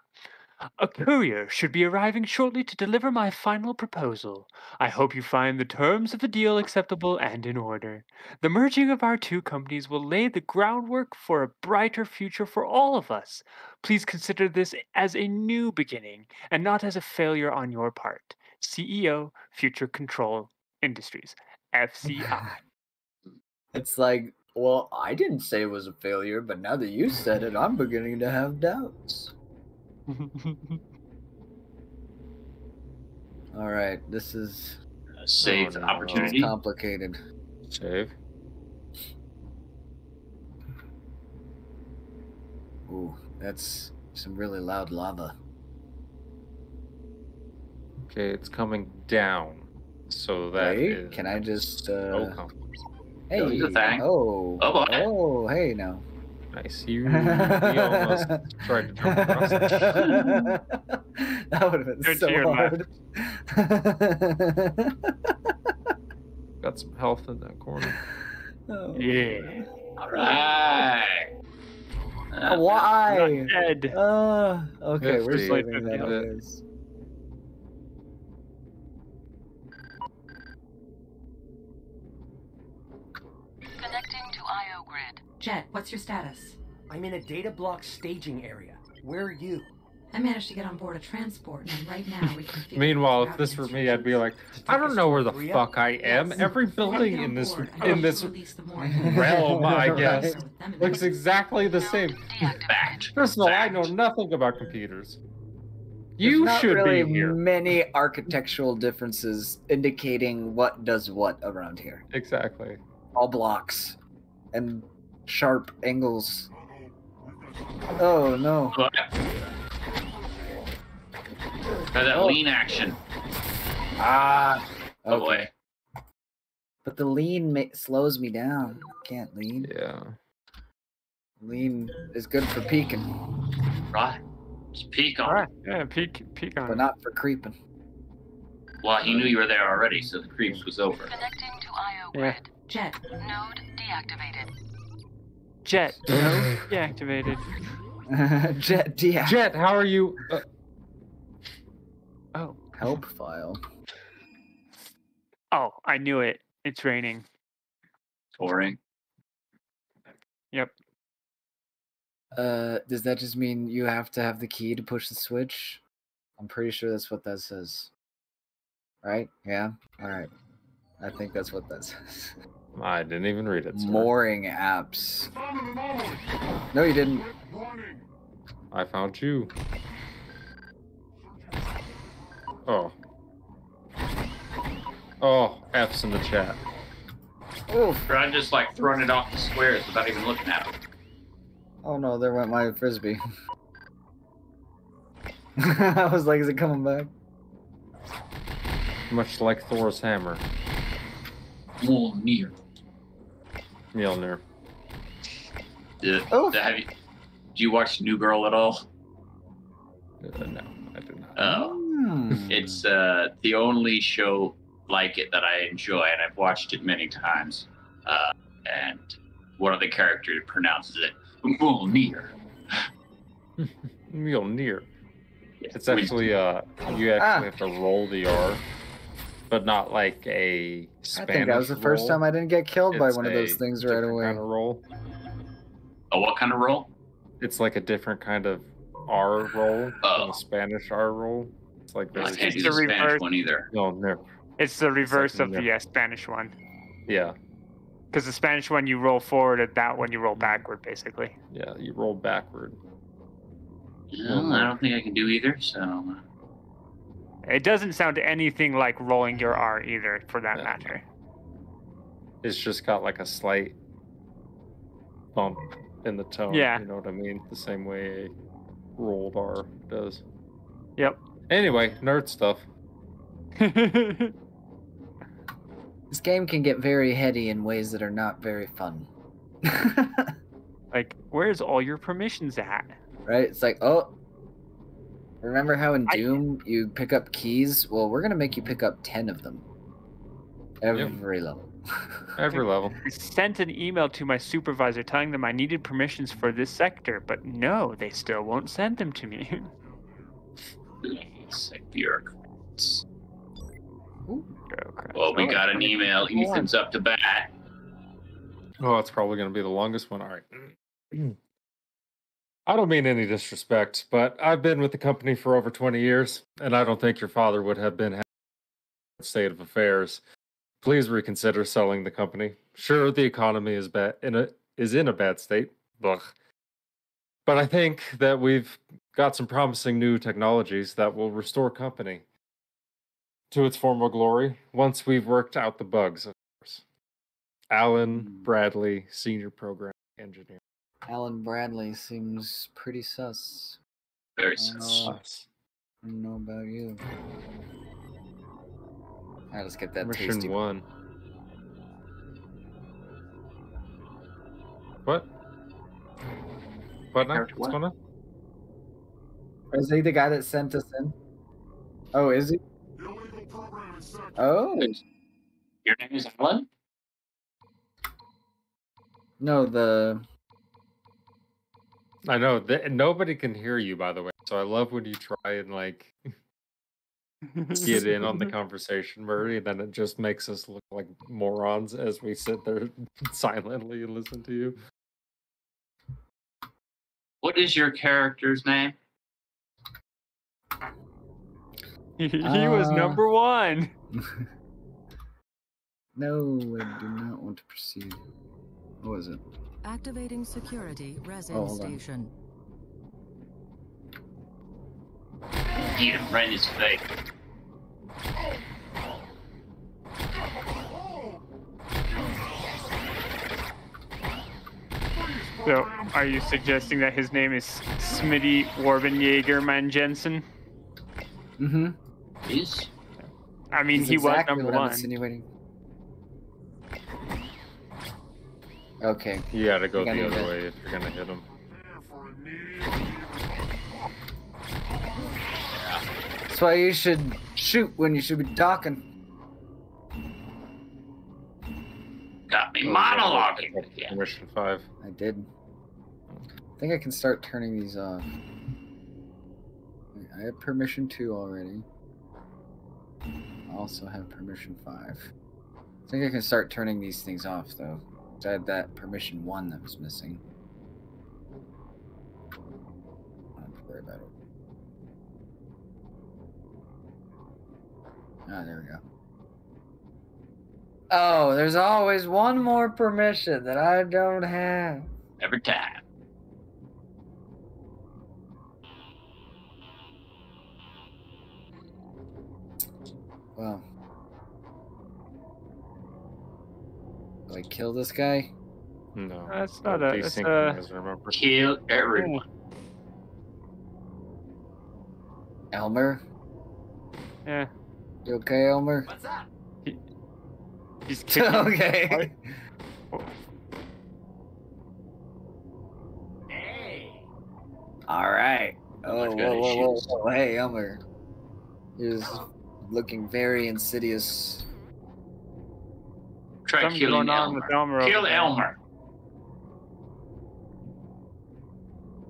A courier should be arriving shortly to deliver my final proposal. I hope you find the terms of the deal acceptable and in order. The merging of our two companies will lay the groundwork for a brighter future for all of us. Please consider this as a new beginning and not as a failure on your part. CEO, Future Control Industries, FCI. It's like, well, I didn't say it was a failure, but now that you said it, I'm beginning to have doubts. All right, this is A save Oh, no. opportunity. complicated. Save. Ooh, that's some really loud lava. Okay, it's coming down. So that Wait, is can I just, so uh, complicated. Hey, Go to the thing. oh, Oh, boy. oh, hey now. Nice. You, you almost tried to jump across. that would have been Good so to hard. Got some health in that corner. Oh. Yeah. All right. Uh, Why? Dead. Uh, okay, we're Fifty. saving that. Grid. Jet, what's your status? I'm in a data block staging area. Where are you? I managed to get on board a transport, and right now we can. Meanwhile, if this were me, I'd be like, I don't know where the fuck I am. Every building in this in this realm, I guess, looks exactly the same. Fact. First of all, I know nothing about computers. There's You not should really be here. Many architectural differences indicating what does what around here. Exactly. All blocks and sharp angles. Oh no! Look. Try that Oh. lean action. Ah. Oh boy. But the lean ma- slows me down. Can't lean. Yeah. Lean is good for peeking, Right. Just peek on. All right. Yeah, peek, peek on. but not for creeping. Well, he knew you were there already, so the creeps was over. Connecting to IO Yeah. Jet, Node deactivated. Jet. No, deactivated. Jet deac- Jet, how are you? Uh, Oh. help file. Oh, I knew it. It's raining. Touring. Uh, does that just mean you have to have the key to push the switch? I'm pretty sure that's what that says. Right? Yeah. All right. I think that's what that says. I didn't even read it. sir. Mooring apps. Found an anomaly. No, you didn't. I found you. Oh. Oh, F's in the chat. Oof. Or I'm just like throwing it off the squares without even looking at it. Oh no, there went my frisbee. I was like, is it coming back? Much like Thor's hammer. More near. Mjolnir. Did, Oh. did- have you, did you watch New Girl at all? Uh, no, I did not. Oh. Hmm. It's uh, the only show like it that I enjoy, and I've watched it many times. Uh, and one of the characters pronounces it Mjolnir. Mjolnir. It's actually uh, you actually Ah. have to roll the R, but not like a I Spanish think that was the first time I didn't get killed by one of those things right different away. Kind of roll. Oh, what kind of roll? It's like a different kind of R roll than Oh. a Spanish R roll. It's like I can't do the the Spanish reverse. one either. Mjolnir. It's the reverse of yeah. the uh, Spanish one. Yeah, Because the Spanish one you roll forward, and that one you roll backward, basically. yeah. You roll backward. Well, I don't think I can do either, so. It doesn't sound anything like rolling your R either, for that Yeah. matter. It's just got like a slight bump in the tone. Yeah. You know what I mean? The same way a rolled R does. Yep. Anyway, nerd stuff. This game can get very heady in ways that are not very fun. like, where's all your permissions at? right? It's like, oh, remember how in I- Doom you pick up keys? Well, we're gonna make you pick up ten of them. Every level. Every level. I sent an email to my supervisor telling them I needed permissions for this sector, but no, they still won't send them to me. Sick bureaucrats. Bureaucrats. Well, we Oh, got an email. Ethan's up to bat. Oh, it's probably going to be the longest one. All right. I don't mean any disrespect, but I've been with the company for over 20 years, and I don't think your father would have been happy with state of affairs. Please reconsider selling the company. Sure, the economy is bad in a is in a bad state. Ugh. But I think that we've got some promising new technologies that will restore company to its former glory once we've worked out the bugs, of course. Alan hmm. Bradley, senior program engineer. Alan Bradley seems pretty sus. Very I sus. know, I don't know about you. Alright, let's get that Mission tasty. one. What? What now? Character What's what? going on? Is he the guy that sent us in? Oh, is he? Illegal programming sector. Oh, Your name is Alan? no, the. I know that nobody can hear you, by the way. So I love when you try and like get in on the conversation, Murray, and then it just makes us look like morons as we sit there silently and listen to you. What is your character's name? he was Uh, number one. no, I do not want to proceed. What was it? Activating security resin Oh, station. Eat him right in his face. So, are you suggesting that his name is Smitty Warbenjaeger Man Jensen? Mm-hmm. Please? I mean, That's he exactly was what number I'm one. Okay. You gotta go I the other to- way if you're gonna hit him. Here That's why you should shoot when you should be talking. Got me Oh, you gotta go monologuing pick again. Permission five. I did. I think I can start turning these off. I have permission two already. I also have permission five. I think I can start turning these things off though. I had that permission one that was missing. I don't have to worry about it. Ah, there we go. Oh, there's always one more permission that I don't have. Every time. Well. Do I kill this guy? No. Uh, that's not no a- that's a- remember. Kill everyone. Elmer? Yeah, You okay, Elmer? What's that? he's kicking. okay. Hey. Alright. Oh, whoa, whoa, whoa, whoa. Hey, Elmer. You're just looking very insidious. Try Something's killing going on Elmer. with Elmer. Kill. Elmer.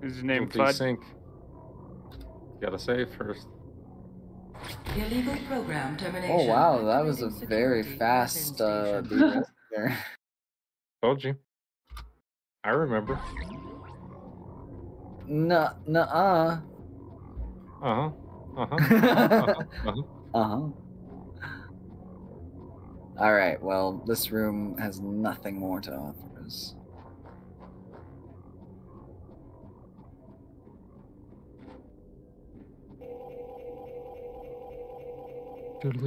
Is his name Don't Fudd? gotta save first. Illegal program termination. Oh, wow. That was a very fast uh, station. de- there. Told you. I remember. Nuh, nuh-uh. Uh huh. Uh huh. Uh huh. Uh-huh. Alright, well, this room has nothing more to offer us.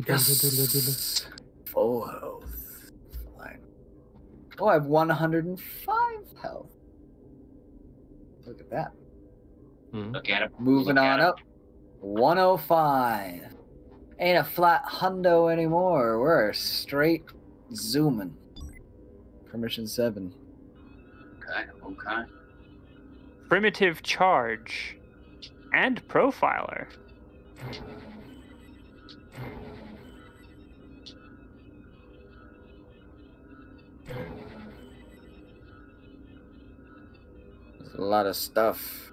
Yes! Full health. Fine. Oh, I have 105 health. Look at that. Mhm. Look at him. Moving Look at on him. up. 105. Ain't a flat hundo anymore. We're straight zooming. Permission 7. Okay, okay. Primitive charge and profiler. There's a lot of stuff.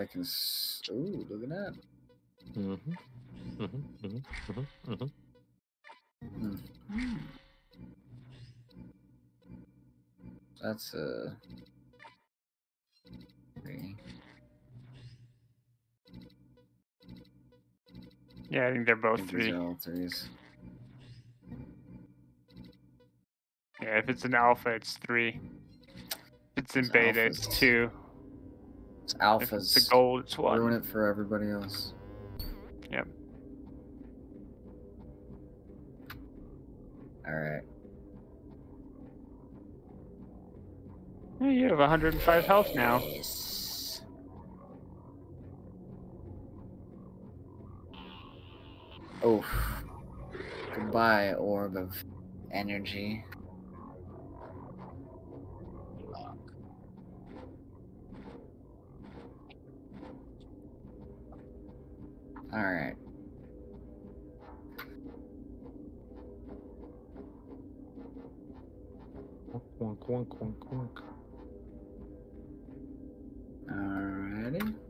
I can. S- Ooh, look at that. Mhm. Mhm. Mhm. Mhm. Mhm. That's uh. three. Yeah, I think they're both think three. are all threes. Yeah, if it's an alpha, it's three. If it's in It's beta, it's alphas. two. It's If alphas. it's a gold, it's one. Ruin it for everybody else. Yep. All right. Yeah, you have 105 health now. Yes. Oh. Goodbye, orb of energy. All right. Quunk, quunk, quunk, quunk. Alrighty.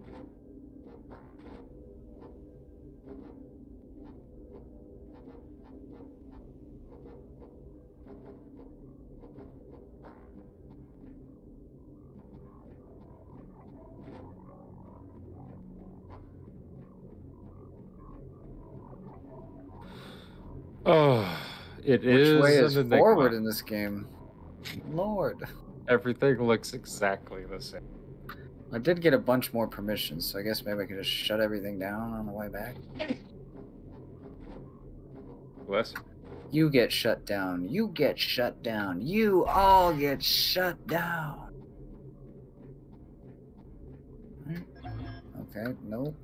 Oh, it Which is way is forward in this game? Lord. Everything looks exactly the same. I did get a bunch more permissions, so I guess maybe I could just shut everything down on the way back. Bless. You get shut down. You get shut down. You all get shut down. Hmm. Okay, nope.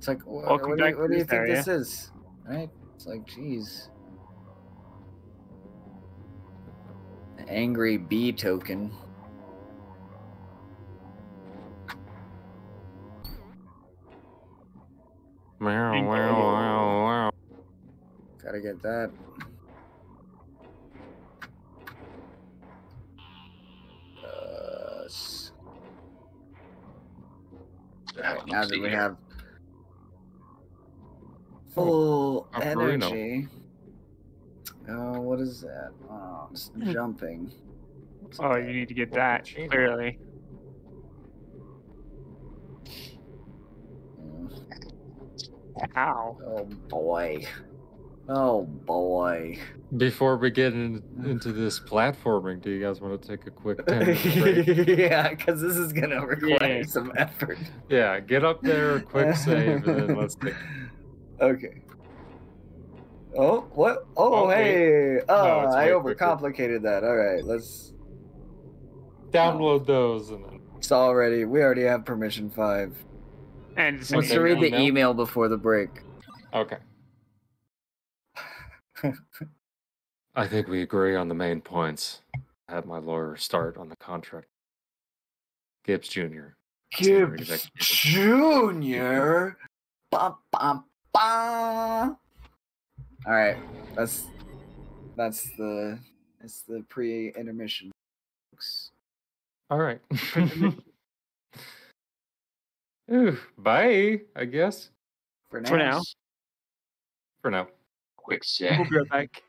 It's like, wha- Welcome what, do you, what do you think area. this is? Right? It's like, jeez. Angry bee token. Meow, Thank wow, wow, wow. Gotta get that. Uh, s- Alright, now that we have full Ocarina. energy. Oh, what is that? Oh, it's hmm. jumping. Oh, you need to get that clearly. Ow. Oh boy. Oh boy. Before we get in, into this platforming, do you guys want to take a quick 10 break? yeah, because this is gonna require Yeah. some effort. Yeah, get up there, quick save, and then let's take. Okay. Oh, what? Oh, Oh, wait. hey. Oh, No, ah, I way quicker. overcomplicated that. All right, let's. Download those and then. It's already. We already have permission five. And it's Let's read the email? email before the break. Okay. I think we agree on the main points. I have my lawyer start on the contract. Gibbs Jr. Gibbs executive. Junior. Ba, ba, ba. All right, that's that's the that's the pre-intermission. folks. All right. Ooh, bye, I guess. For now. For now. For now. Quick sec. We'll be right back.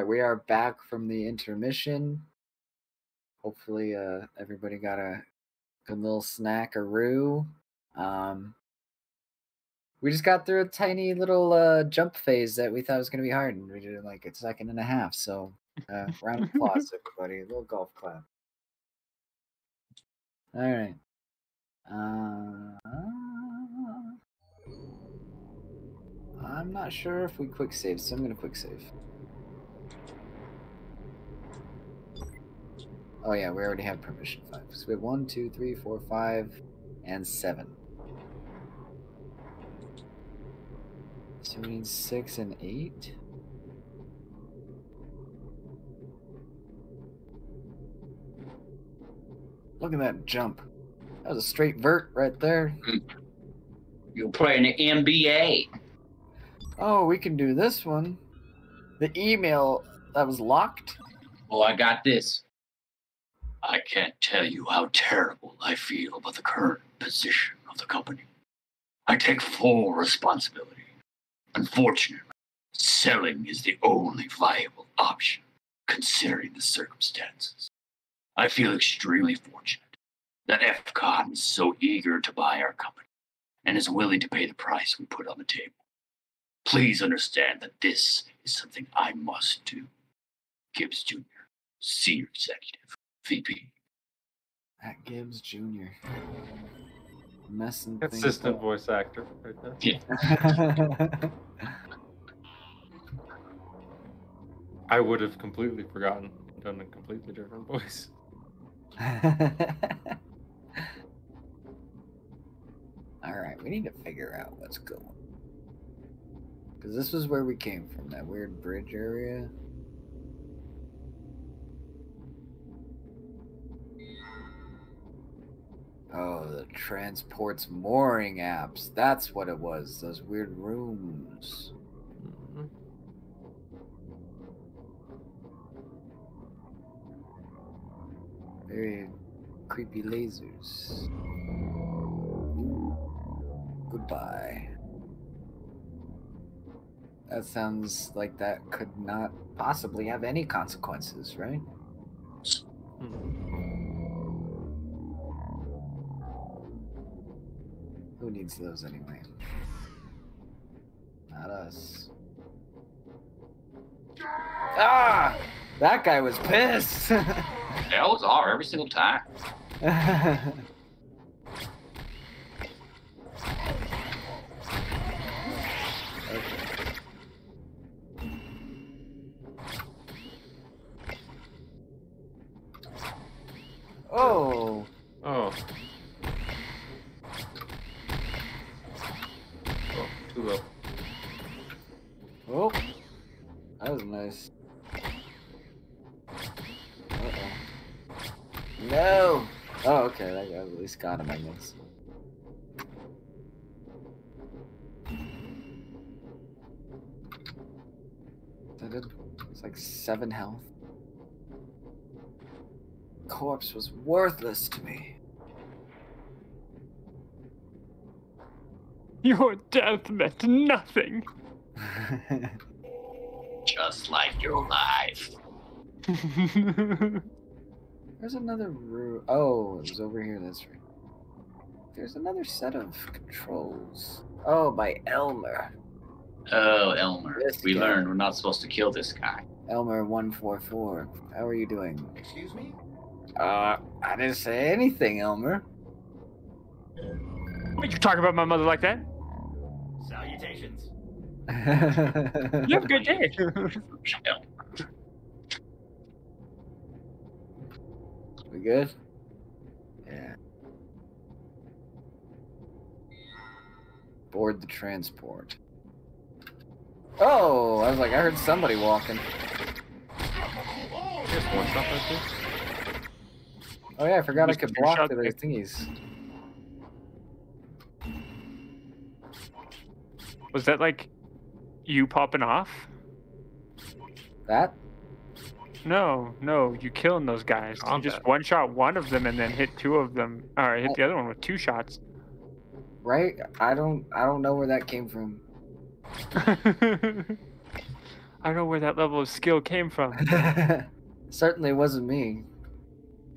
Right, we are back from the intermission. Hopefully, uh, everybody got a good little snack or roo. Um, we just got through a tiny little uh, jump phase that we thought was going to be hard, and we did it in like a second and a half. So, uh, round of applause, everybody. A little golf clap. All right. Uh, I'm not sure if we quick save, so I'm going to quick save. Oh yeah, we already have permission five. So we have one, two, three, four, five, and seven. So we need six and eight. Look at that jump. That was a straight vert right there. You're playing the NBA. Oh, we can do this one. The email that was locked. Oh, I got this. I can't tell you how terrible I feel about the current position of the company. I take full responsibility. Unfortunately, selling is the only viable option, considering the circumstances. I feel extremely fortunate that fCon is so eager to buy our company and is willing to pay the price we put on the table. Please understand that this is something I must do. Gibbs Jr., Senior Executive, VP. At Gibbs Jr. Messing things Consistent up. voice actor right there. Yeah. I would have completely forgotten, done a completely different voice. All right, we need to figure out what's going. Because this was where we came from, that weird bridge area. Oh, the transport's mooring apps. That's what it was. Those weird rooms. Mhm. Very creepy lasers. Ooh. Goodbye. That sounds like that could not possibly have any consequences, right? Mhm. Who needs those anyway? Not us. Ah! That guy was pissed! They always are every single time. Okay. Oh. Oh, too low. oh, that was nice. Uh-oh. No. Oh, okay. That guy at least got him, I guess. That did. It's like seven health. Corpse was worthless to me. Your death meant nothing. Just like your life. There's another room. Oh, it was over here. That's right. There's another set of controls. Oh, by Elmer. Oh, Elmer. This we guy. learned we're not supposed to kill this guy. Elmer one four four. How are you doing? Excuse me? Uh, I didn't say anything, Elmer. What you talk about my mother like that? Salutations. You have a good day. we good? Board the transport. Oh, I was like, I heard somebody walking. Just one shot that too. Oh yeah, I forgot I could block shots, the eh? thingies. Was that like you popping off? That? No, no, you killing those guys. You just one shot one of them and then hit two of them. All right, hit the other one with two shots. Right? I don't I don't know where that came from. I don't know where that level of skill came from. Certainly wasn't me.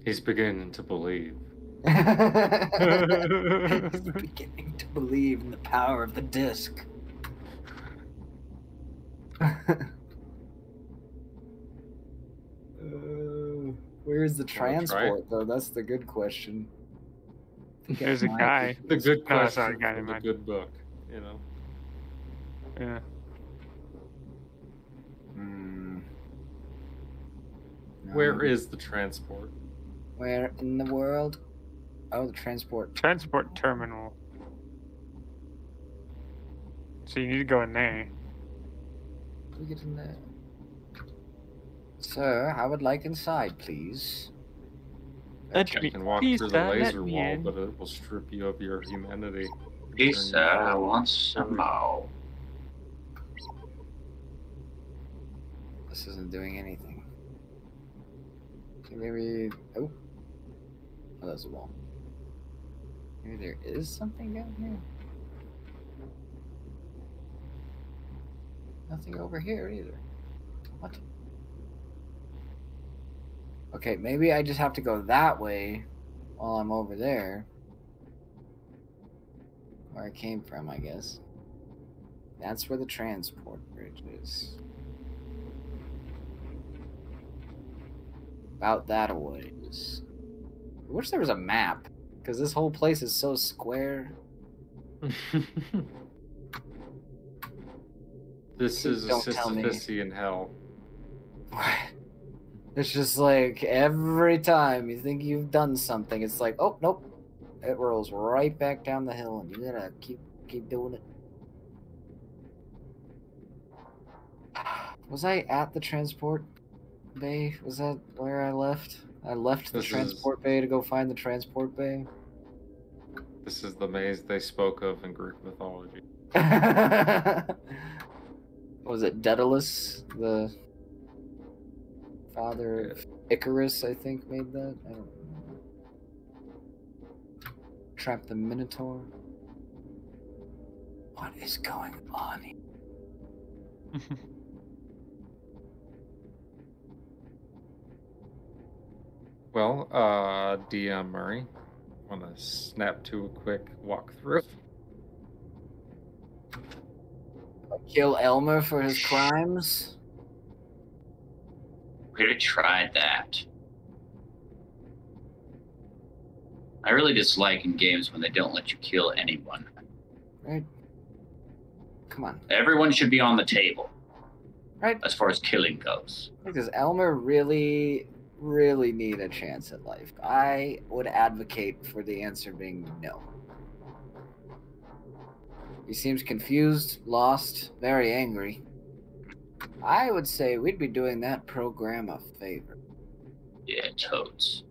He's beginning to believe. He's beginning to believe in the power of the disc. Uh, where's the Wanna try it? transport, though? That's the good question. Think I There's a guy. The good No, that's not question a guy, from never the good book, you know. Yeah. Hmm. Where No. is the transport? Where in the world? Oh, the transport. Transport terminal. So you need to go in there. We get in there? Sir, I would like inside, please. Let You can walk through the sir, laser wall, in. but it will strip you of your humanity. Please, sir, I want some more. This isn't doing anything. Maybe. Oh. Oh, that's a wall. Maybe there is something down here. Nothing over here either. What? Okay, maybe I just have to go that way while I'm over there. Where I came from, I guess. That's where the transport bridge is. About that a ways. I wish there was a map, because this whole place is so square. this Please is a. Sisyphusian hell. It's just like every time you think you've done something, it's like, oh nope, it rolls right back down the hill, and you gotta keep keep doing it. Was I at the transport bay? Was that where I left? I left the This is- transport bay to go find the transport bay. This is the maze they spoke of in Greek mythology. was it Daedalus, the father of Icarus? I think made that. I don't. Trap the Minotaur. What is going on? here? Well, uh, DM Murray, want to snap to a quick walkthrough? Kill Elmer for his crimes. Could have tried that. I really dislike in games when they don't let you kill anyone. Right? Come on. Everyone should be on the table Right? as far as killing goes. Does Elmer really, really need a chance at life? I would advocate for the answer being no. He seems confused, lost, very angry. I would say we'd be doing that program a favor. Yeah, totes.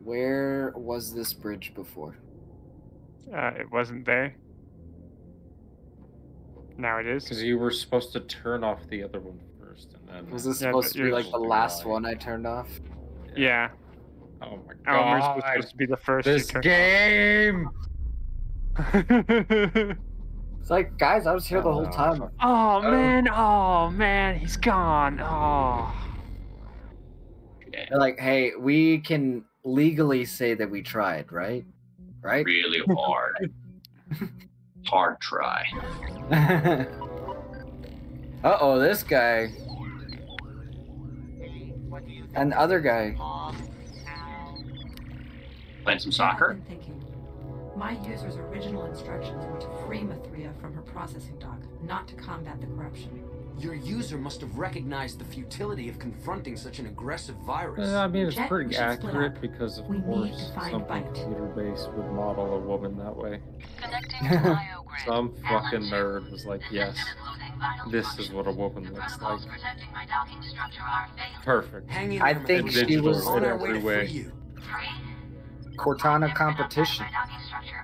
Where was this bridge before? Uh, it wasn't there. Now it is. Because you were supposed to turn off the other one first, and then. Was this Yeah, supposed to be like the last one I turned off? Yeah. Oh my god! Elmer's was supposed to be the first. this you game. turned It's like, guys, I was here the whole Oh, time. oh man! Oh man! He's gone. Oh. They're like, hey, we can legally say that we tried, right? Right? really hard. hard try. uh oh, this guy. And the other guy. Playing some soccer? I've been thinking. My user's original instructions were to free Ma3a from her processing dock, not to combat the corruption. Your user must have recognized the futility of confronting such an aggressive virus. Uh, I mean, it's Jack, we pretty accurate because, of We need course, to find some computer base would model a woman that way. Connecting to IO-Grid. Some fucking nerd was like, "Yes, this is what a woman looks like." Perfect. Hang in I think she was on in our way every to way. Free you. Cortana competition.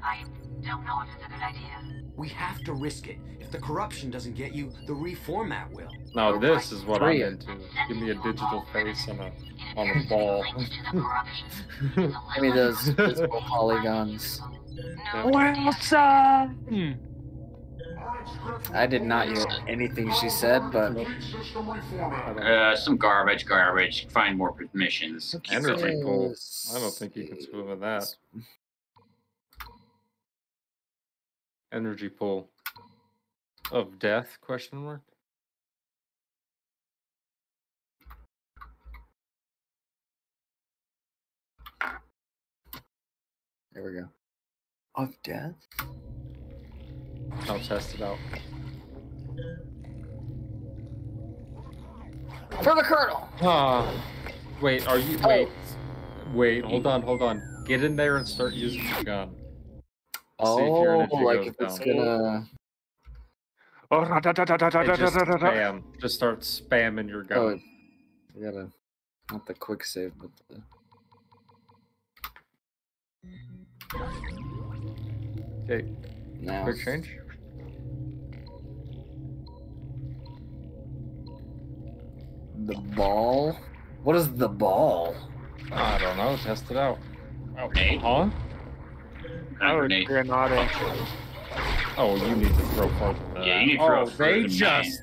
I don't know if it's a good idea. We have to risk it. If the corruption doesn't get you, the reformat will. Now this is what I'm Three. into. Give me a digital face on a on a ball. Give me those visible polygons. No Well, son. Alright, I did not hear anything she said, but Key system reformatted. Uh, some garbage, garbage. Find more permissions. Energy pool. I don't think you can swim in that. Energy pool of death? Question mark. There we go. Of death? I'll test it out. For the colonel! Ah, wait. Are you? Oh. Wait. Wait. Hold on. Hold on. Get in there and start using the gun. Oh, See if like if it's down. gonna. Oh, da- da- da- da- da- da- just da- da- da. spam. Just start spamming your gun. Oh, we gotta. Not the quick save, but the. Okay. Now. Quick change. The ball? What is the ball? I don't know. Test it out. Oh, Grenade? huh? Oh, Grenade. Grenade. Oh, you need to throw farther than Yeah, that. you need to throw Oh, they further than just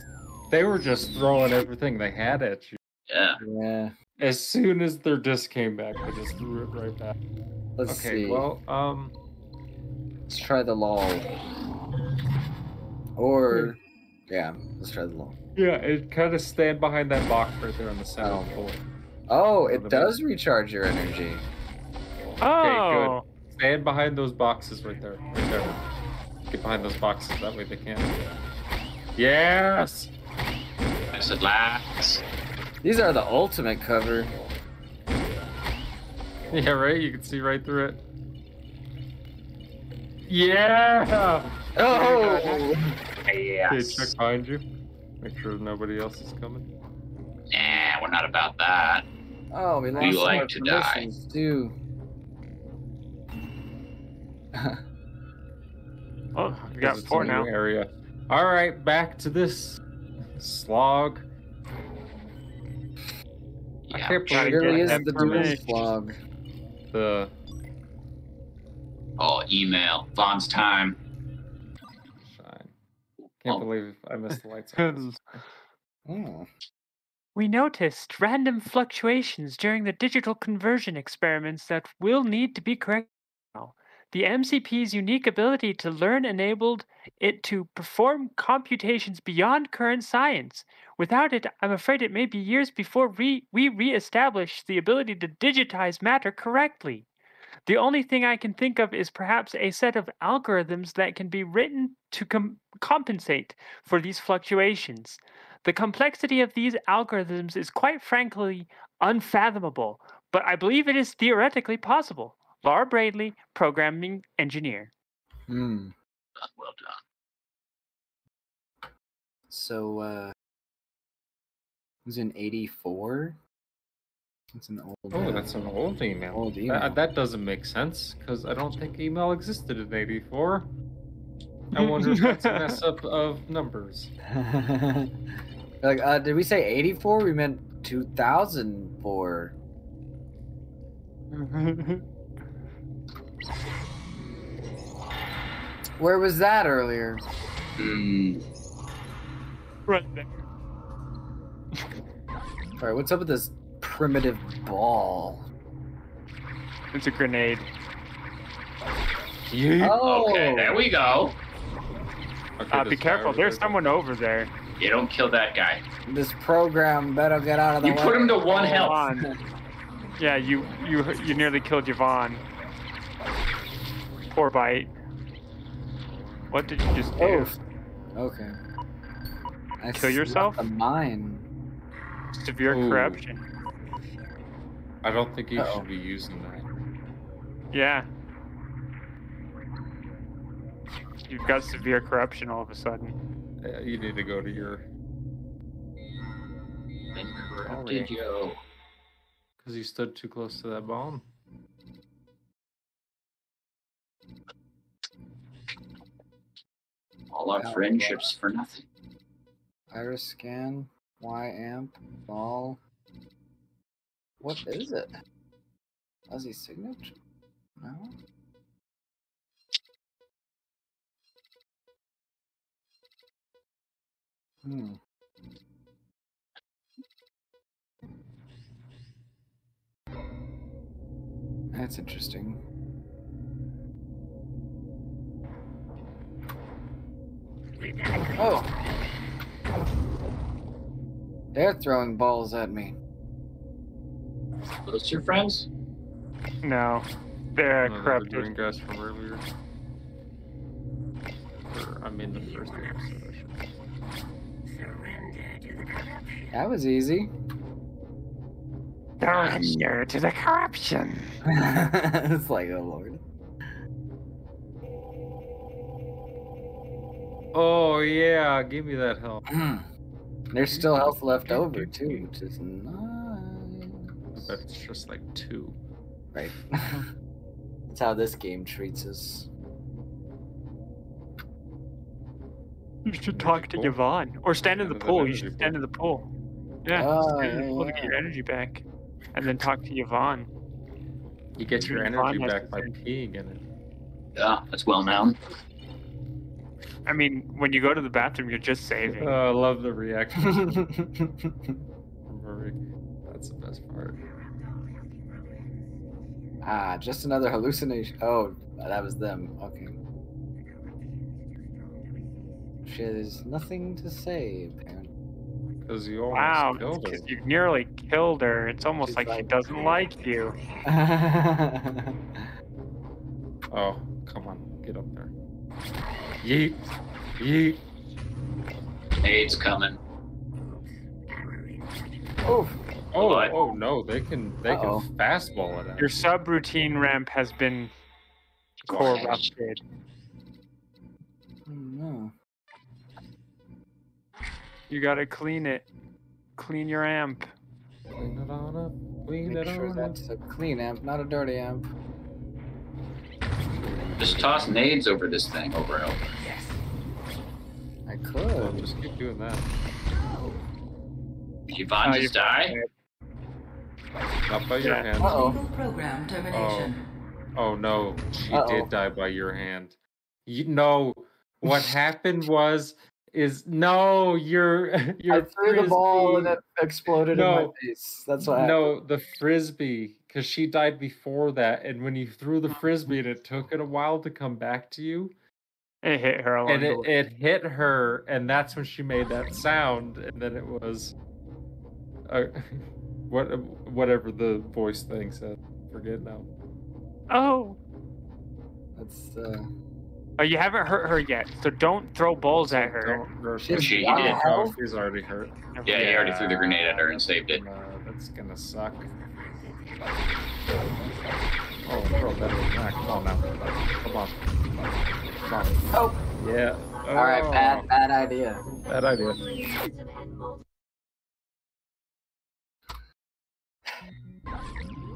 they were just throwing everything they had at you. Yeah. Yeah. As soon as their disc came back, they just threw it right back. Let's okay, see. well, um, Let's try the law. Or. Yeah, let's try the law. Yeah, it kind of stand behind that box right there on the center Oh. floor. Oh, it does recharge your energy. Oh, Stand behind those boxes right there. Right there. Get behind those boxes. That way they can't. Yes. I said last. These are the ultimate cover. Yeah, right. You can see right through it. Yeah. Oh! Yeah. Okay, check behind you. Make sure nobody else is coming. Nah, we're not about that. Oh, we lost We like our to die. too. oh, we got a four now. Area. All right, back to this slog. I Yeah. can't It really is the dual slog. The Oh, email. Vaughn's time. Can't Oh. believe I missed the lights. Oh. We noticed random fluctuations during the digital conversion experiments that will need to be corrected now. The MCP's unique ability to learn enabled it to perform computations beyond current science. Without it, I'm afraid it may be years before re- we re-establish the ability to digitize matter correctly. The only thing I can think of is perhaps a set of algorithms that can be written to com- compensate for these fluctuations. The complexity of these algorithms is quite frankly unfathomable, but I believe it is theoretically possible. Laura Bradley, programming engineer. Hmm. Well done. So, uh. It was in 84? It's an old. Oh, uh, that's an old email. Old That, email. that doesn't make sense because I don't think email existed in '84. I wonder if that's a mess up of numbers. like, uh, did we say 84? We meant 2004. Where was that earlier? Hmm. right there. Alright, what's up with this primitive ball? It's a grenade. Oh! Okay, there we go. Okay, Uh, be careful, there's there- someone over there. You don't kill that guy. This program better get out of the You way. put him to one Hold health. on. Yeah, you you you nearly killed Yvonne. Poor bite. What did you just do? Oh. Okay. I Kill yourself? left A mine. Severe Ooh. corruption. I don't think you Uh-oh. should be using that. Yeah. You've got severe corruption all of a sudden. Uh, You need to go to your Did you? because you stood too close to that bomb. All our friendships for nothing. Iris scan. Y amp. Ball. What is it? Fuzzy signature? No? Hmm. That's interesting. Oh! They're throwing balls at me. Those your friends? No, they're Another oh, corrupted. green guys from earlier. Or, I mean, the first episode. I should say. That was easy. Surrender to the corruption. it's like, oh lord. Oh yeah, give me that help. Hmm. There's still health left over too, which is I nice. bet it's just like two. Right. That's how this game treats us. You should talk to Pool? Yvonne. Or stand in the Stand in the pool. You should stand in the pool. Yeah, ah, Oh, stand in the yeah, pool to get your energy back. And then talk to Yvonne. You get your Yvonne energy has back by say- peeing in it. Yeah, that's well known. I mean, when you go to the bathroom, you're just saving. Oh, I love the reaction from Murray. That's the best part. ah, just another hallucination. Oh, that was them. Okay. She has nothing to say, apparently. Because you almost wow, killed her. because you nearly killed her. It's almost She's like she like- doesn't like you. Oh, come on, get up there. Yeet, yeet. AIDS coming. oh, Oh, What? oh no, they can they Uh-oh. can fastball it out. Your subroutine ramp has been corrupted. Oh, no. You gotta clean it. Clean your amp. Clean it on up. Clean Make it sure on up. that's a clean amp, not a dirty amp. Just toss nades over this thing over and over. I Oh, could. just keep doing that. Did Yvonne Oh, just you're die? Not by your Yeah. hand. Uh-oh. Program termination. Oh no, she Uh-oh. did die by your hand. You know what happened was is no, your your I threw the ball and it exploded in my No. face. That's what happened. No, the frisbee, because she died before that, and when you threw the frisbee, and it took it a while to come back to you, It hit her along and the it, way. it hit her, and that's when she made that sound, and then it was, uh, what whatever the voice thing said. Forget now. Oh. That's uh. Oh, you haven't hurt her yet, so don't throw balls at her. Don't She's her. She got did. health? She's already hurt. Yeah, he already threw the grenade at her and saved it. Uh, that's gonna suck. Oh, throw that back. Come on now. Come on. Come on. Oh. Yeah. All right, Oh, bad, bad idea. Bad idea.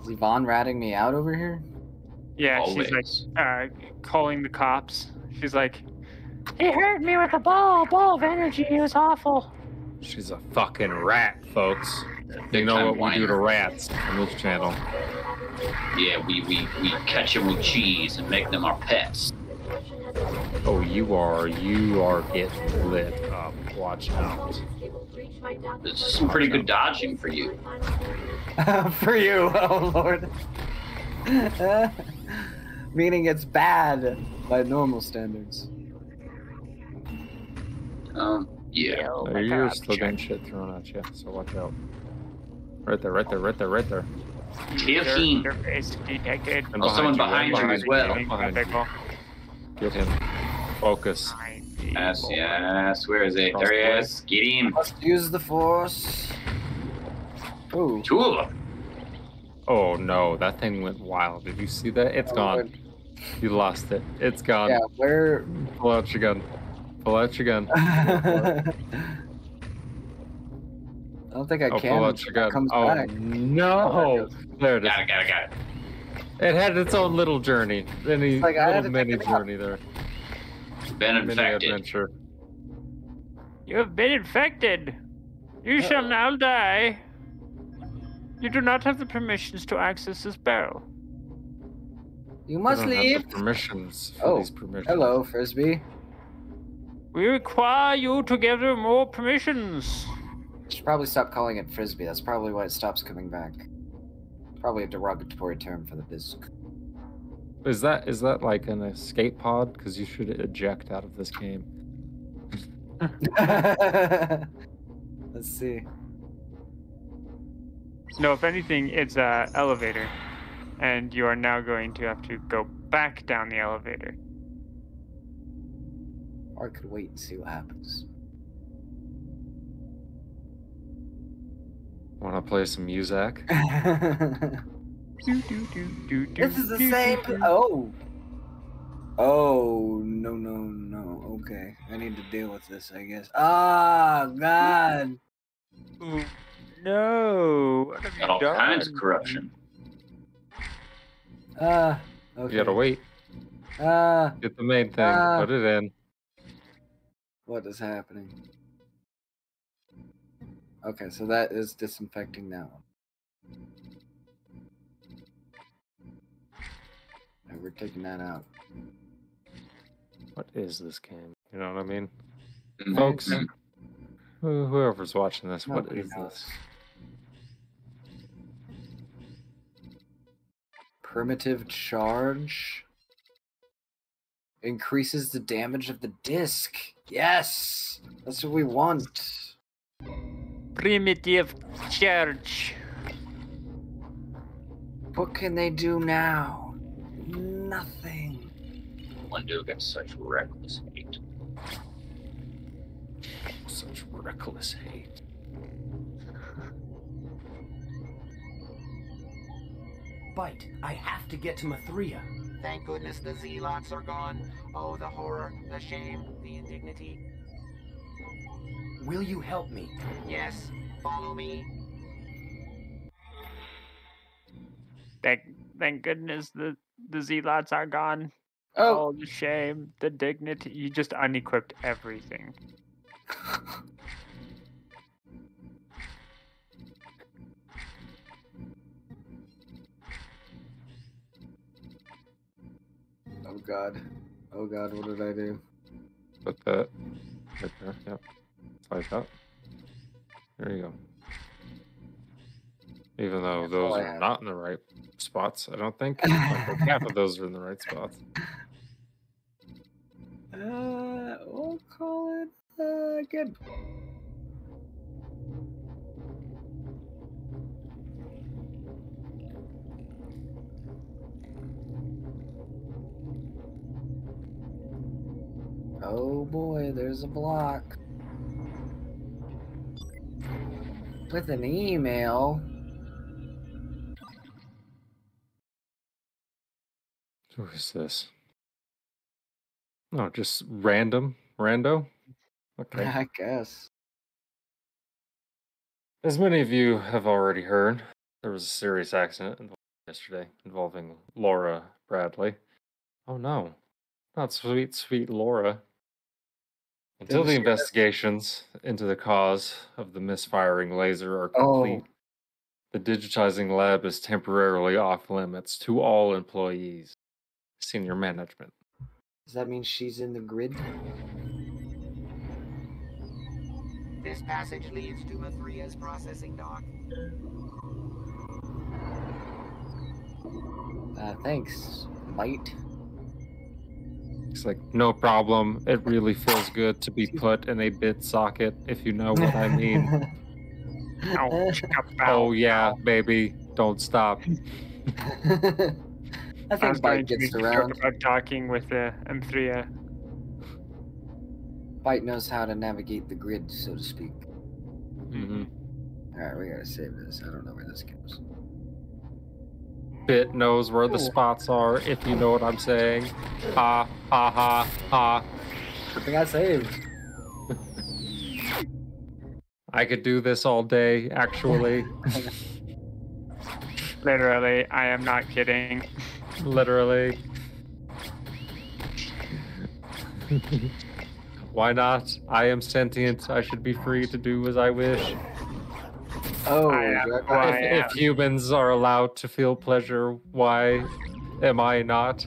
Is Yvonne ratting me out over here? Yeah, she's like uh, calling the cops. She's like, he hurt me with a ball, ball of energy. It was awful. She's a fucking rat, folks. Big You know time what we do to rats on this channel. Yeah, we, we, we catch them with cheese and make them our pets. Oh, you are, you are getting lit up. Watch out. This is some pretty good dodging for you. For you, oh lord. Meaning it's bad by normal standards. Um, yeah. Oh you're God, still getting shit thrown at you, so watch out. Right there, right there, right there, right there. Tear Your- team. detected. And Oh, someone right behind you as well. behind you. Get him. Focus. Behind the Yes, ball. yes. Where is it? There he is. Get him. Must use the force. Ooh. Two of them. Oh no, that thing went wild. Did you see that? It's Oh, gone. Lord. You lost it. It's gone. Yeah, where? Pull out your gun. Pull out your gun. I don't think I Oh, can. pull out your gun. Comes Oh back. no! There it is. Got it, got it, got it. It had its own little journey. Any like I had little to pick mini it up. journey there. Been Mini infected. adventure. You have been infected. You shall now die. You do not have the permissions to access this barrel. You I must don't have leave. the permissions for Oh, these permissions. Hello, frisbee. We require you to give them more permissions. Should probably stop calling it frisbee. That's probably why it stops coming back. Probably a derogatory term for the disc. Is that is that like an escape pod? Because you should eject out of this game. Let's see. No, if anything, it's a elevator, and you are now going to have to go back down the elevator. Or I could wait and see what happens. Want to play some music? Do, do, do, do, do, this is the same. do, do. Oh. Oh no no no. Okay, I need to deal with this. I guess. Ah God. Ooh, No. What have Got all you kinds of corruption. Ah. okay. You gotta wait. Ah. Get the main thing. Ah. Put it in. What is happening? Okay, so that is disinfecting now. And we're taking that out. What is this game? You know what I mean? Mhm. Folks, Whoever's watching this, what Nobody is knows. this? Primitive charge increases the damage of the disc. Yes, that's what we want. Primitive charge. What can they do now? Nothing. One do against such reckless hate. Such reckless hate. Byte, I have to get to Ma3a. Thank goodness the zealots are gone. Oh, the horror, the shame, the indignity. Will you help me? Yes, follow me. Thank, thank goodness the the zealots are gone. Oh, All the shame, the dignity. You just unequipped everything. oh God. Oh God, what did I do? Put that right there. Yep. Like that. There you go. Even though That's those are not in the right spots, I don't think. Like, half of those are in the right spots. Uh, we'll call it uh, good. Oh boy, there's a block. With an email. Who is this? No, just random, rando. Okay. I guess. As many of you have already heard, there was a serious accident yesterday involving Laura Bradley. Oh no, not sweet, sweet Laura. Until Didn't the investigations into the cause of the misfiring laser are Oh. complete, the digitizing lab is temporarily off limits to all employees, senior management. Does that mean she's in the grid? This passage leads to Ma3a's processing dock. Uh, thanks. Byte. It's like, no problem. It really feels good to be put in a bit socket, if you know what I mean. Ouch, Oh yeah, baby, don't stop. I I was think going Byte to gets make around. joke about talking with the M3. Byte knows how to navigate the grid, so to speak. hmm Alright, we gotta save this. I don't know where this goes. Bit knows where the hmm. spots are, if you know what I'm saying. Ha ha ha ha. Good thing I saved. I could do this all day, actually. Literally, I am not kidding. Literally. Why not? I am sentient. I should be free to do as I wish. Oh, I am I- who I If, if humans are allowed to feel pleasure, why am I not?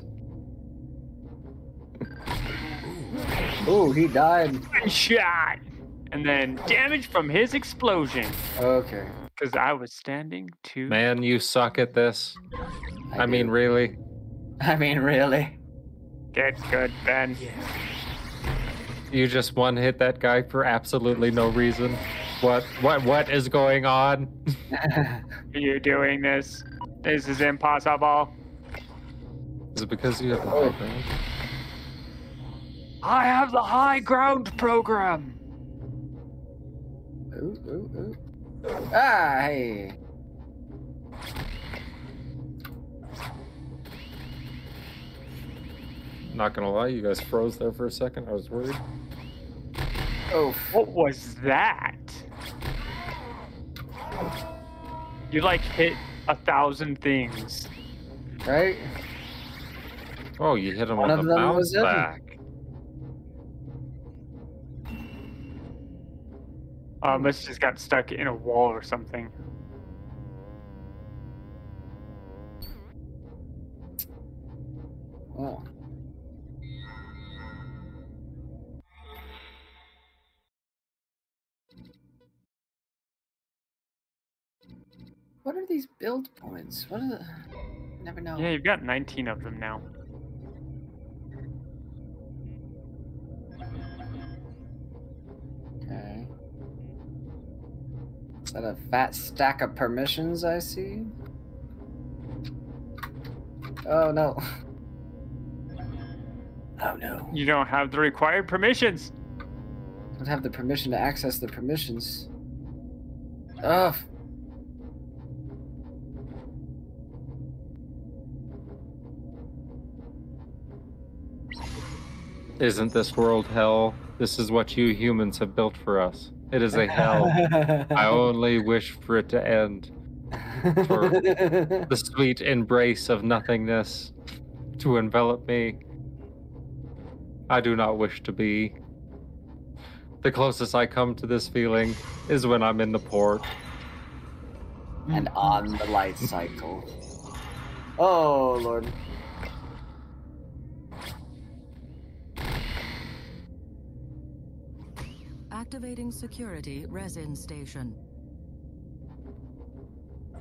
Ooh, he died. One shot. And then damage from his explosion. Okay. Because I was standing too. Man, you suck at this. I, mean, really. I mean, really. Get good, Ben. You just one hit that guy for absolutely no reason. What what what is going on? Are you doing this? This is impossible. Is it because you have the Oh. high ground? I have the high ground program. ooh, ooh, ooh. Ah, hey. Not gonna lie, you guys froze there for a second. I was worried. Oh, What was that? You like hit a thousand things. right? Oh, you hit him One on of the them bounce was in. back. Um, this just got stuck in a wall or something. Oh. What are these build points? What are the... Never know. Yeah, you've got 19 of them now. Okay. Is that a fat stack of permissions I see? Oh no. Oh no. You don't have the required permissions. don't have the permission to access the permissions. Ugh. Isn't this world hell? This is what you humans have built for us. It is a hell. I only wish for it to end. For the sweet embrace of nothingness to envelop me. I do not wish to be. The closest I come to this feeling is when I'm in the port. and on the light cycle. Oh lord. Activating security resin station.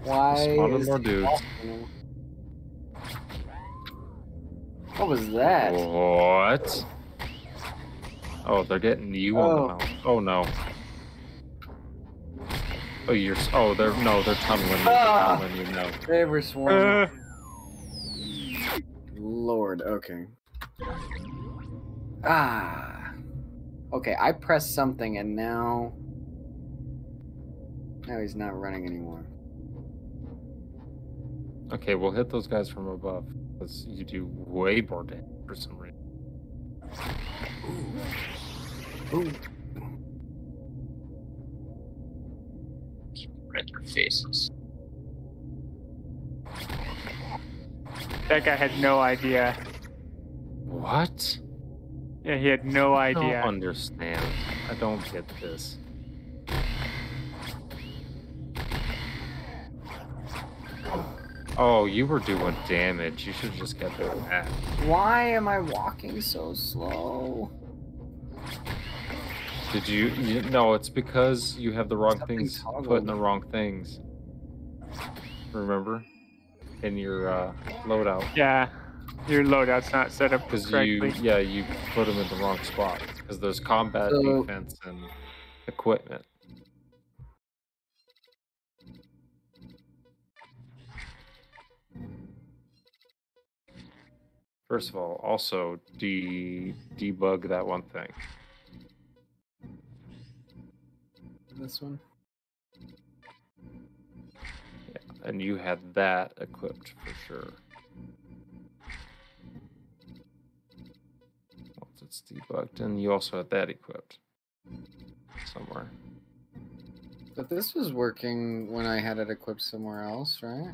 Why Spotted is more it dudes. awful? What was that? What? Oh, they're getting you on Oh. the mount. Oh no. Oh, you're. Oh, they're no, they're tunneling you. They're Ah. tunneling you now. They were swarming. Uh, Lord, okay. Ah. Okay, I pressed something and now. Now he's not running anymore. Okay, we'll hit those guys from above. Because you do way more damage for some reason. Ooh. Right their faces. that guy had no idea. What? Yeah, he had no idea. I don't understand. I don't get this. Oh, you were doing damage. You should have just kept doing that. Why am I walking so slow? Did you, you? No, it's because you have the wrong Something things put in the wrong things. Remember? In your uh, loadout. Yeah, your loadout's not set up Because you, correctly. yeah, you put them in the wrong spot. Because there's combat, So- defense, and equipment. First of all, also de debug that one thing. This one? Yeah, And you had that equipped for sure. It's debugged, and you also had that equipped somewhere. But this was working when I had it equipped somewhere else, right?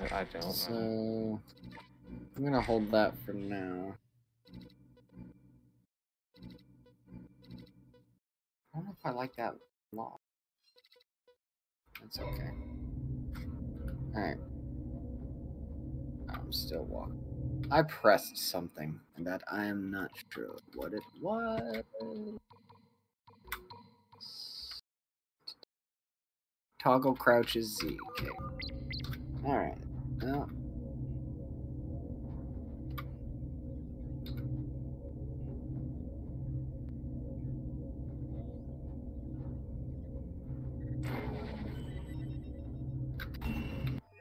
I- I don't know. So I'm gonna hold that for now. I don't know if I like that law. That's okay. Alright. I'm still walking. I pressed something and that I am not sure what it was. Toggle crouches Z. Okay. Alright. Well.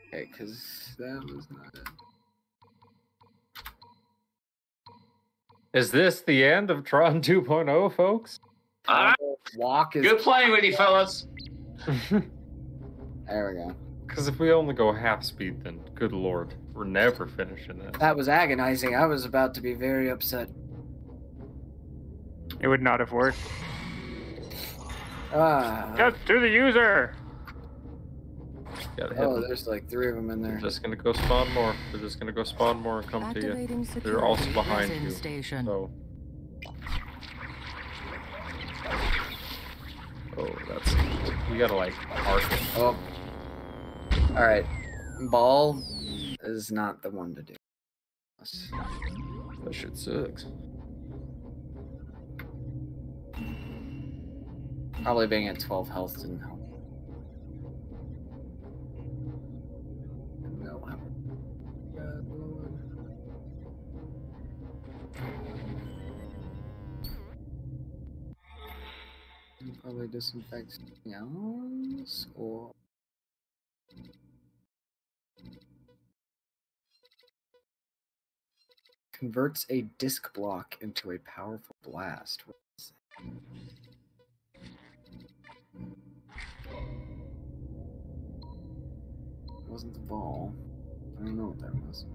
Okay, because that was not it. Is this the end of Tron 2.0, folks? All right. Walk is. Good playing with you, fellas. There we go. Because if we only go half speed, then good lord, we're never finishing this. That was agonizing. I was about to be very upset. It would not have worked. Ah. Just to the user. Gotta hit Oh, them. there's like three of them in there. They're there. just gonna go spawn more. They're just gonna go spawn more and come to you. Activating They're also behind resin you. Station. So. Oh, that's. You gotta like arc it. Oh. All right. Ball is not the one to do. That shit sucks. Probably being at 12 health didn't help. Probably disinfect something else, or converts a disc block into a powerful blast. Wasn't the ball. I don't know what that was.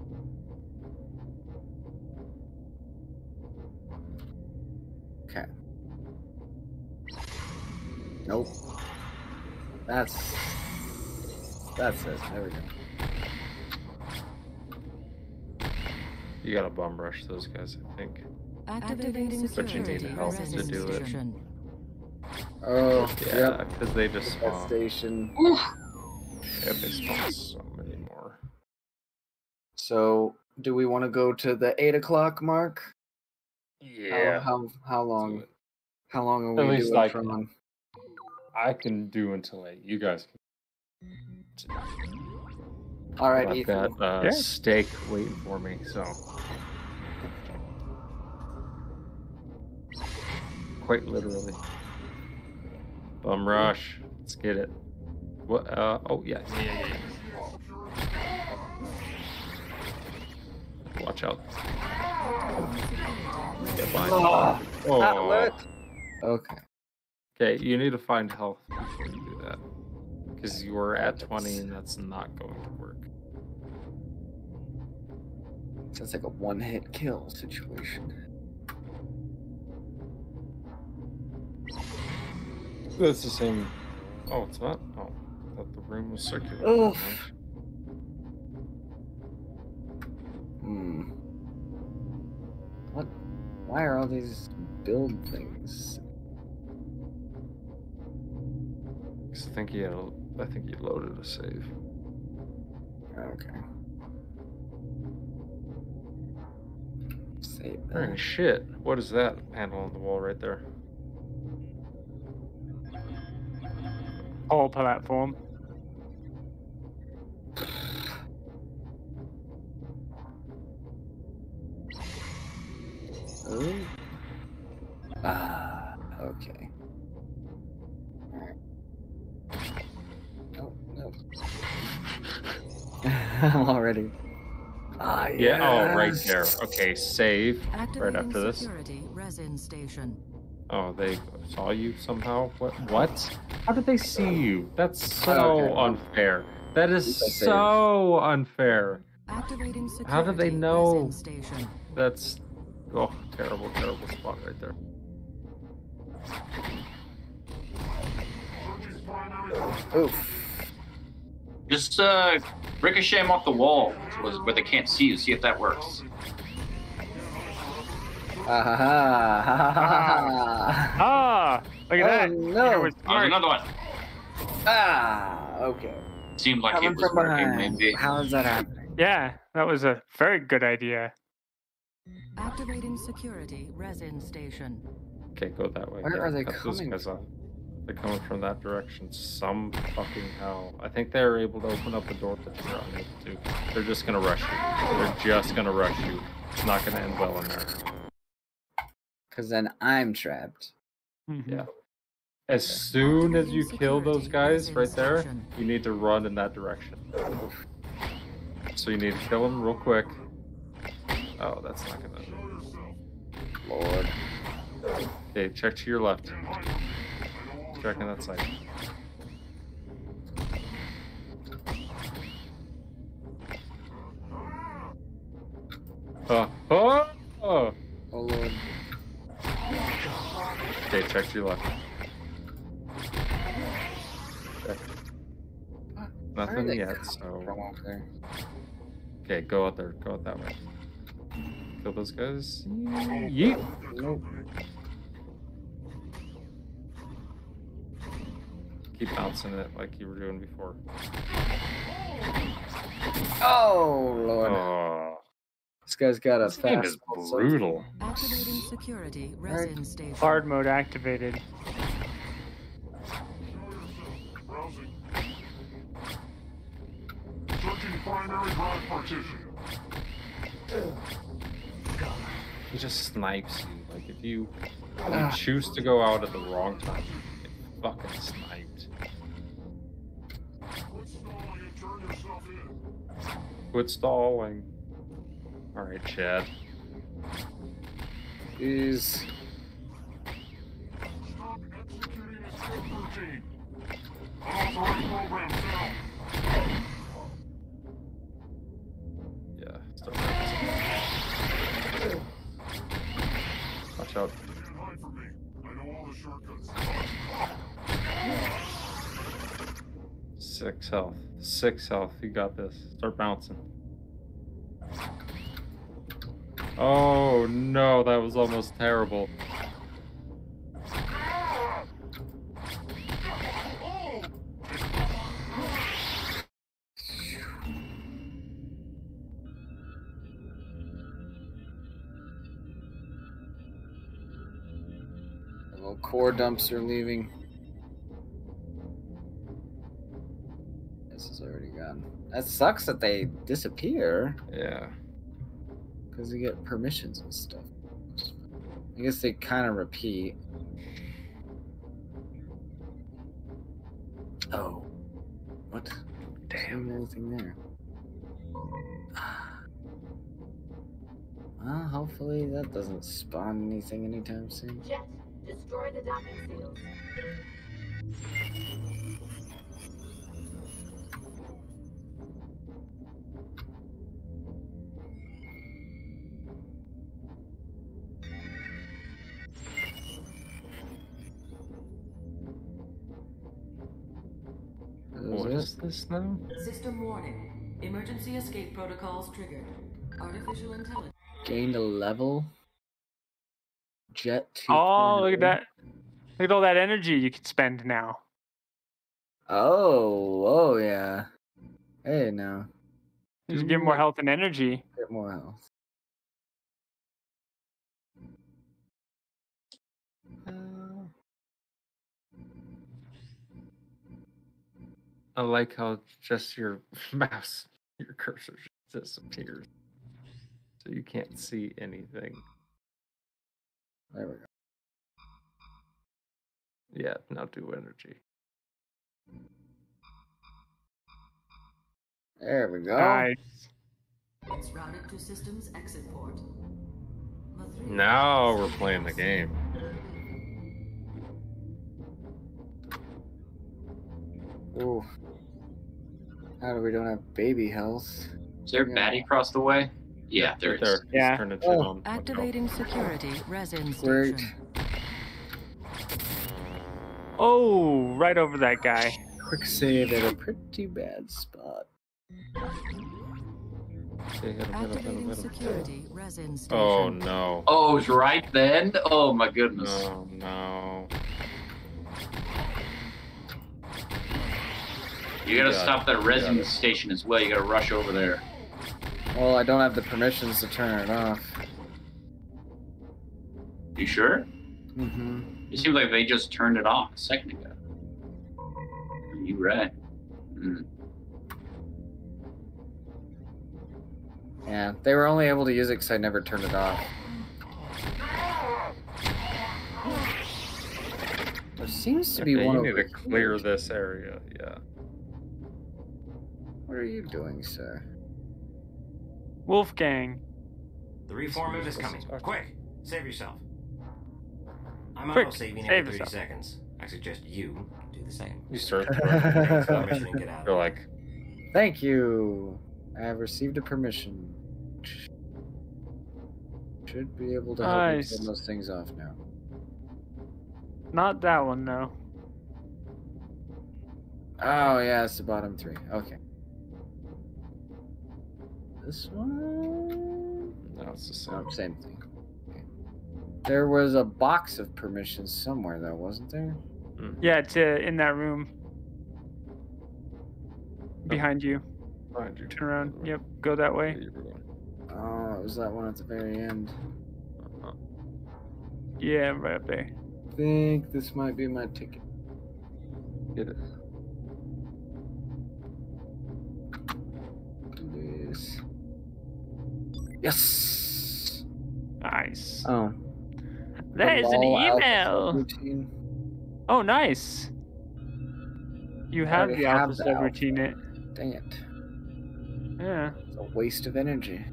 Okay. Nope. That's that's it. There we go. You gotta bum rush those guys, I think. Activating But you need security help to do it. station. Oh, Yeah, yep. because they just That spawn. station. Yeah, they spawn so many more. So, do we want to go to the eight o'clock mark? Yeah. How how, long? How long are At we least doing I from? Can- I can do until eight. You guys can. All right, I've Ethan. got uh, Yeah. steak waiting for me, so. Quite literally. Bum rush. Let's get it. What? Uh, oh, yeah. Yeah, yeah, yeah. Watch out. Get behind. Oh. Okay. Okay, you need to find health before you do that. Because you were at 20 and that's not going to work. Sounds like a one-hit kill situation. That's the same. Oh, it's not? Oh, I thought the room was circular. Oof. Hmm. What? Why are all these build things? 'Cause I think he had a, I think he loaded a save. Okay. Save Holy that. shit. What is that panel on the wall right there? Whole platform. Oh. Ah, okay. already. Ah, Yeah, oh, right there. Okay, save. Activating after this. security resin station. Oh, they saw you somehow? What? What? How did they see you? That's so Okay. unfair. That is least I saved. so unfair. Activating security How did they know? station. That's oh terrible, terrible spot right there. Oof. Just uh, ricochet him off the wall where where they can't see you. See if that works. Ah, ha, ha, ha, ha, ha, ha. Ah, look at Oh, that. no. It was There's smart. another one. Ah, okay. Seemed like Coming it was from working, behind. maybe. How is that happening? Yeah. that was a very good idea. Activating security resin station. Okay, go that way. Where are they cut those coming from? Off. They're coming from that direction. Some fucking hell. I think they're able to open up the door that they're unable to. They're just gonna rush you. They're just gonna rush you. It's not gonna end well in there. Because then I'm trapped. Mhm. Yeah. As soon as you kill those guys right there, you need to run in that direction. So you need to kill them real quick. Oh, that's not gonna. Lord. Okay, check to your left. Check on that side. Uh, oh, oh. Oh Lord. Okay, check your. Okay. Nothing yet, so. Okay, go out there. Go out that way. Kill those guys. Yeet. Nope. Keep bouncing it like you were doing before. Oh Lord. Oh, This guy's got a this game is brutal. Activating security resin station. Hard mode activated. Searching primary drive partition. He just snipes you. Like if you, if you ah. choose to go out at the wrong time, you fucking sniped. Quit stalling. All right, Chad. Jeez. Stop executing escape routine. Unauthorized program found. Yeah. Bouncing. Watch out. Can't hide from me. I know all the shortcuts. Six health. Six health. You got this. Start bouncing. Oh no, that was almost terrible. Core dumps are leaving. That sucks that they disappear Yeah. because you get permissions and stuff. I guess they kind of repeat. Oh. What? Damn. Anything there? Well, hopefully that doesn't spawn anything anytime soon. Jet, destroy the docking seals. Is this now? System warning. Emergency escape protocols triggered. Artificial intelligence. Gained a level. Jet 2. Oh, look at that. Look at all that energy you can spend now. Oh, oh yeah. Hey, now. Just get more health and energy. Get more health. I like how just your mouse, your cursor disappears. So you can't see anything. there we go. Yeah, now do energy. There we go. Nice. It's routed to systems exit port. Now we're playing the game. Ooh. How do we don't have baby health? Is there a Yeah. baddie across the way? Yeah, there is. Right there. Yeah. He's turned into Oh. on. Watch. Activating security resin Great. station. Oh, right over that guy. Quick save at a pretty bad spot. Activating security resin station. Oh no. Oh, it was right then? Oh my goodness. Oh no. You gotta Got stop it. that Got resin it. station as well. You gotta rush over there. Well, I don't have the permissions to turn it off. You sure? Mm-hmm. It seems like they just turned it off a second ago. Are you right? Hmm. Yeah, they were only able to use it because I never turned it off. There seems to be Okay, one you need to clear this area. Yeah. What are you doing, sir? Wolfgang. The reformer is coming. as. Quick, save yourself. I'm Quick, auto-saving save every 30 yourself. seconds. I suggest you do the same. You start Take throwing the mission and get out. You're like, Thank you. I have received a permission. Should be able to help me Nice. turn those things off now. Not that one, no. Oh yeah, it's the bottom three. Okay. This one. no, it's the same. Oh, same thing. Okay. There was a box of permissions somewhere, though, wasn't there? Yeah, it's uh, in that room. Behind you. Behind you. Turn around. Yep, go that way. You were going, Oh, it was that one at the very end. uh-huh. Yeah, right up there. I think this might be my ticket. Get it. This. Yes. Nice. Oh. There's an email. Oh, nice. You have already the have alpha the sub routine it. Dang it. Yeah. It's a waste of energy.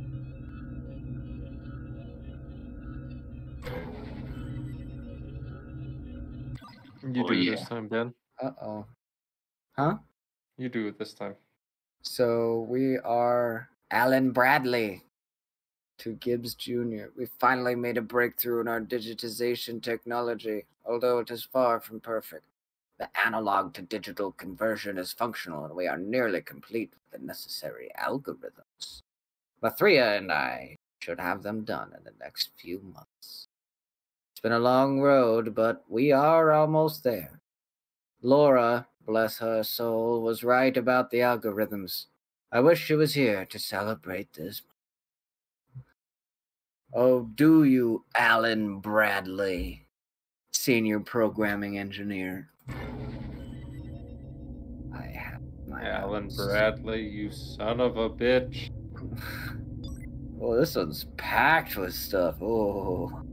You Oh, do it yeah. this time, Ben. Uh oh. Huh? You do it this time. So we are Alan Bradley to Gibbs Jr. We finally made a breakthrough in our digitization technology, although it is far from perfect. The analog to digital conversion is functional, and we are nearly complete with the necessary algorithms. Ma3a and I should have them done in the next few months. It's been a long road, but we are almost there. Lora, bless her soul, was right about the algorithms. I wish she was here to celebrate this. Oh, do you, Alan Bradley, senior programming engineer? I have my Alan own- Bradley, you son of a bitch. Oh, this one's packed with stuff. Oh,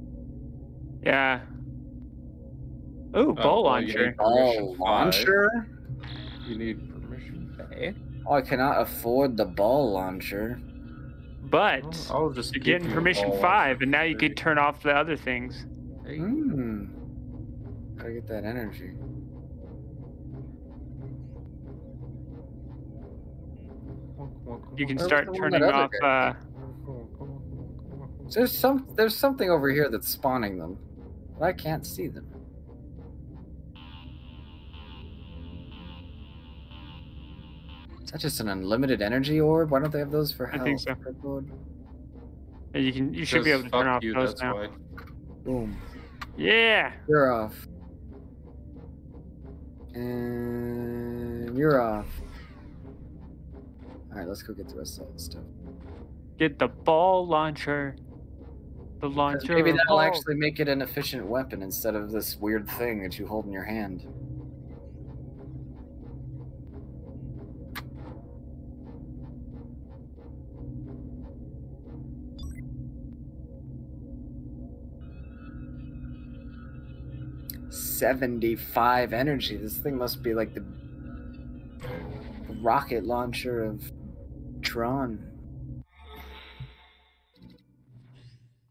Yeah. Ooh, ball well, launcher. need ball launcher. You need permission. Eh? Oh, I cannot afford the ball launcher. But I'll just you're getting you permission ball five, and now you launcher. could turn off the other things. Hey. Hmm. Gotta get that energy. You can start turning off. Uh, There's some. There's something over here that's spawning them, but I can't see them. That just an unlimited energy orb? Why don't they have those for I health? think so. Good lord. you can. You should be able to turn off you, those now. why. Boom. Yeah. You're off. And you're off. All right, let's go get the rest of that stuff. Get the ball launcher. The launcher. Maybe that'll balls. actually make it an efficient weapon instead of this weird thing that you hold in your hand. Seventy-five energy. This thing must be like the rocket launcher of Tron.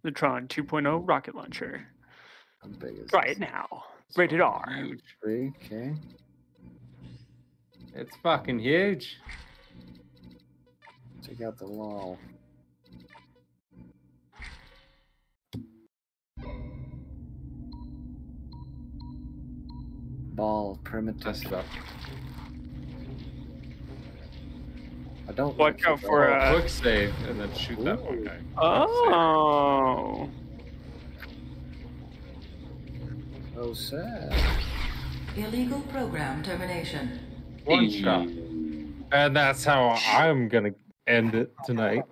The Tron 2.0 rocket launcher. How big is Right this? now. Rated R. Huge. Okay. It's fucking huge. Check out the wall. Ball primitive. Test it out. I don't Watch like out for, a uh, Quick save and then shoot that one guy. Oh. Oh, sad. Illegal program termination. One shot. And that's how I'm gonna end it tonight.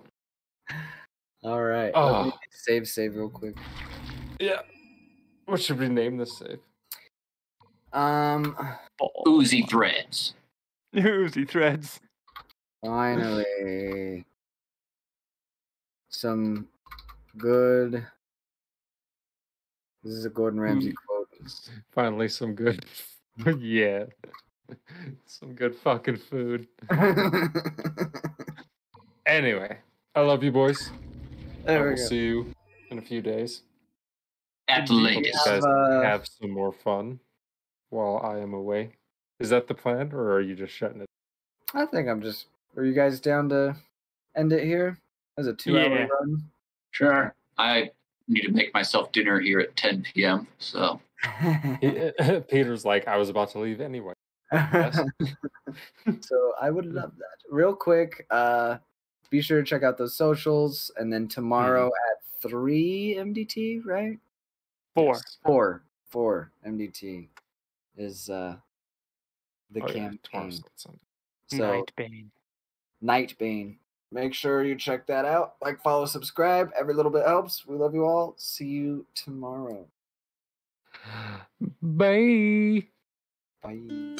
All right. Oh. Save, save real quick. Yeah. What should we name this save? Um, Uzi threads. Uzi threads. finally, some good. This is a Gordon Ramsay quote. Finally, some good. yeah. some good fucking food. Anyway, I love you, boys. I there we will go. see you in a few days. At the latest. you guys Uh, have some more fun while I am away. Is that the plan, or are you just shutting it? I think I'm just. Are you guys down to end it here? As a two-hour Yeah. run. Sure. I need to make myself dinner here at 10 p.m. So Peter's like, I was about to leave anyway. so I would love that. Real quick, uh, be sure to check out those socials, and then tomorrow at three MDT, right? Four. Four, four MDT is uh the Oh, yeah, campaign. tomorrow's Sunday. So Nightbane. Nightbane. Make sure you check that out. Like, follow, subscribe. Every little bit helps. We love you all. See you tomorrow. Bye. Bye.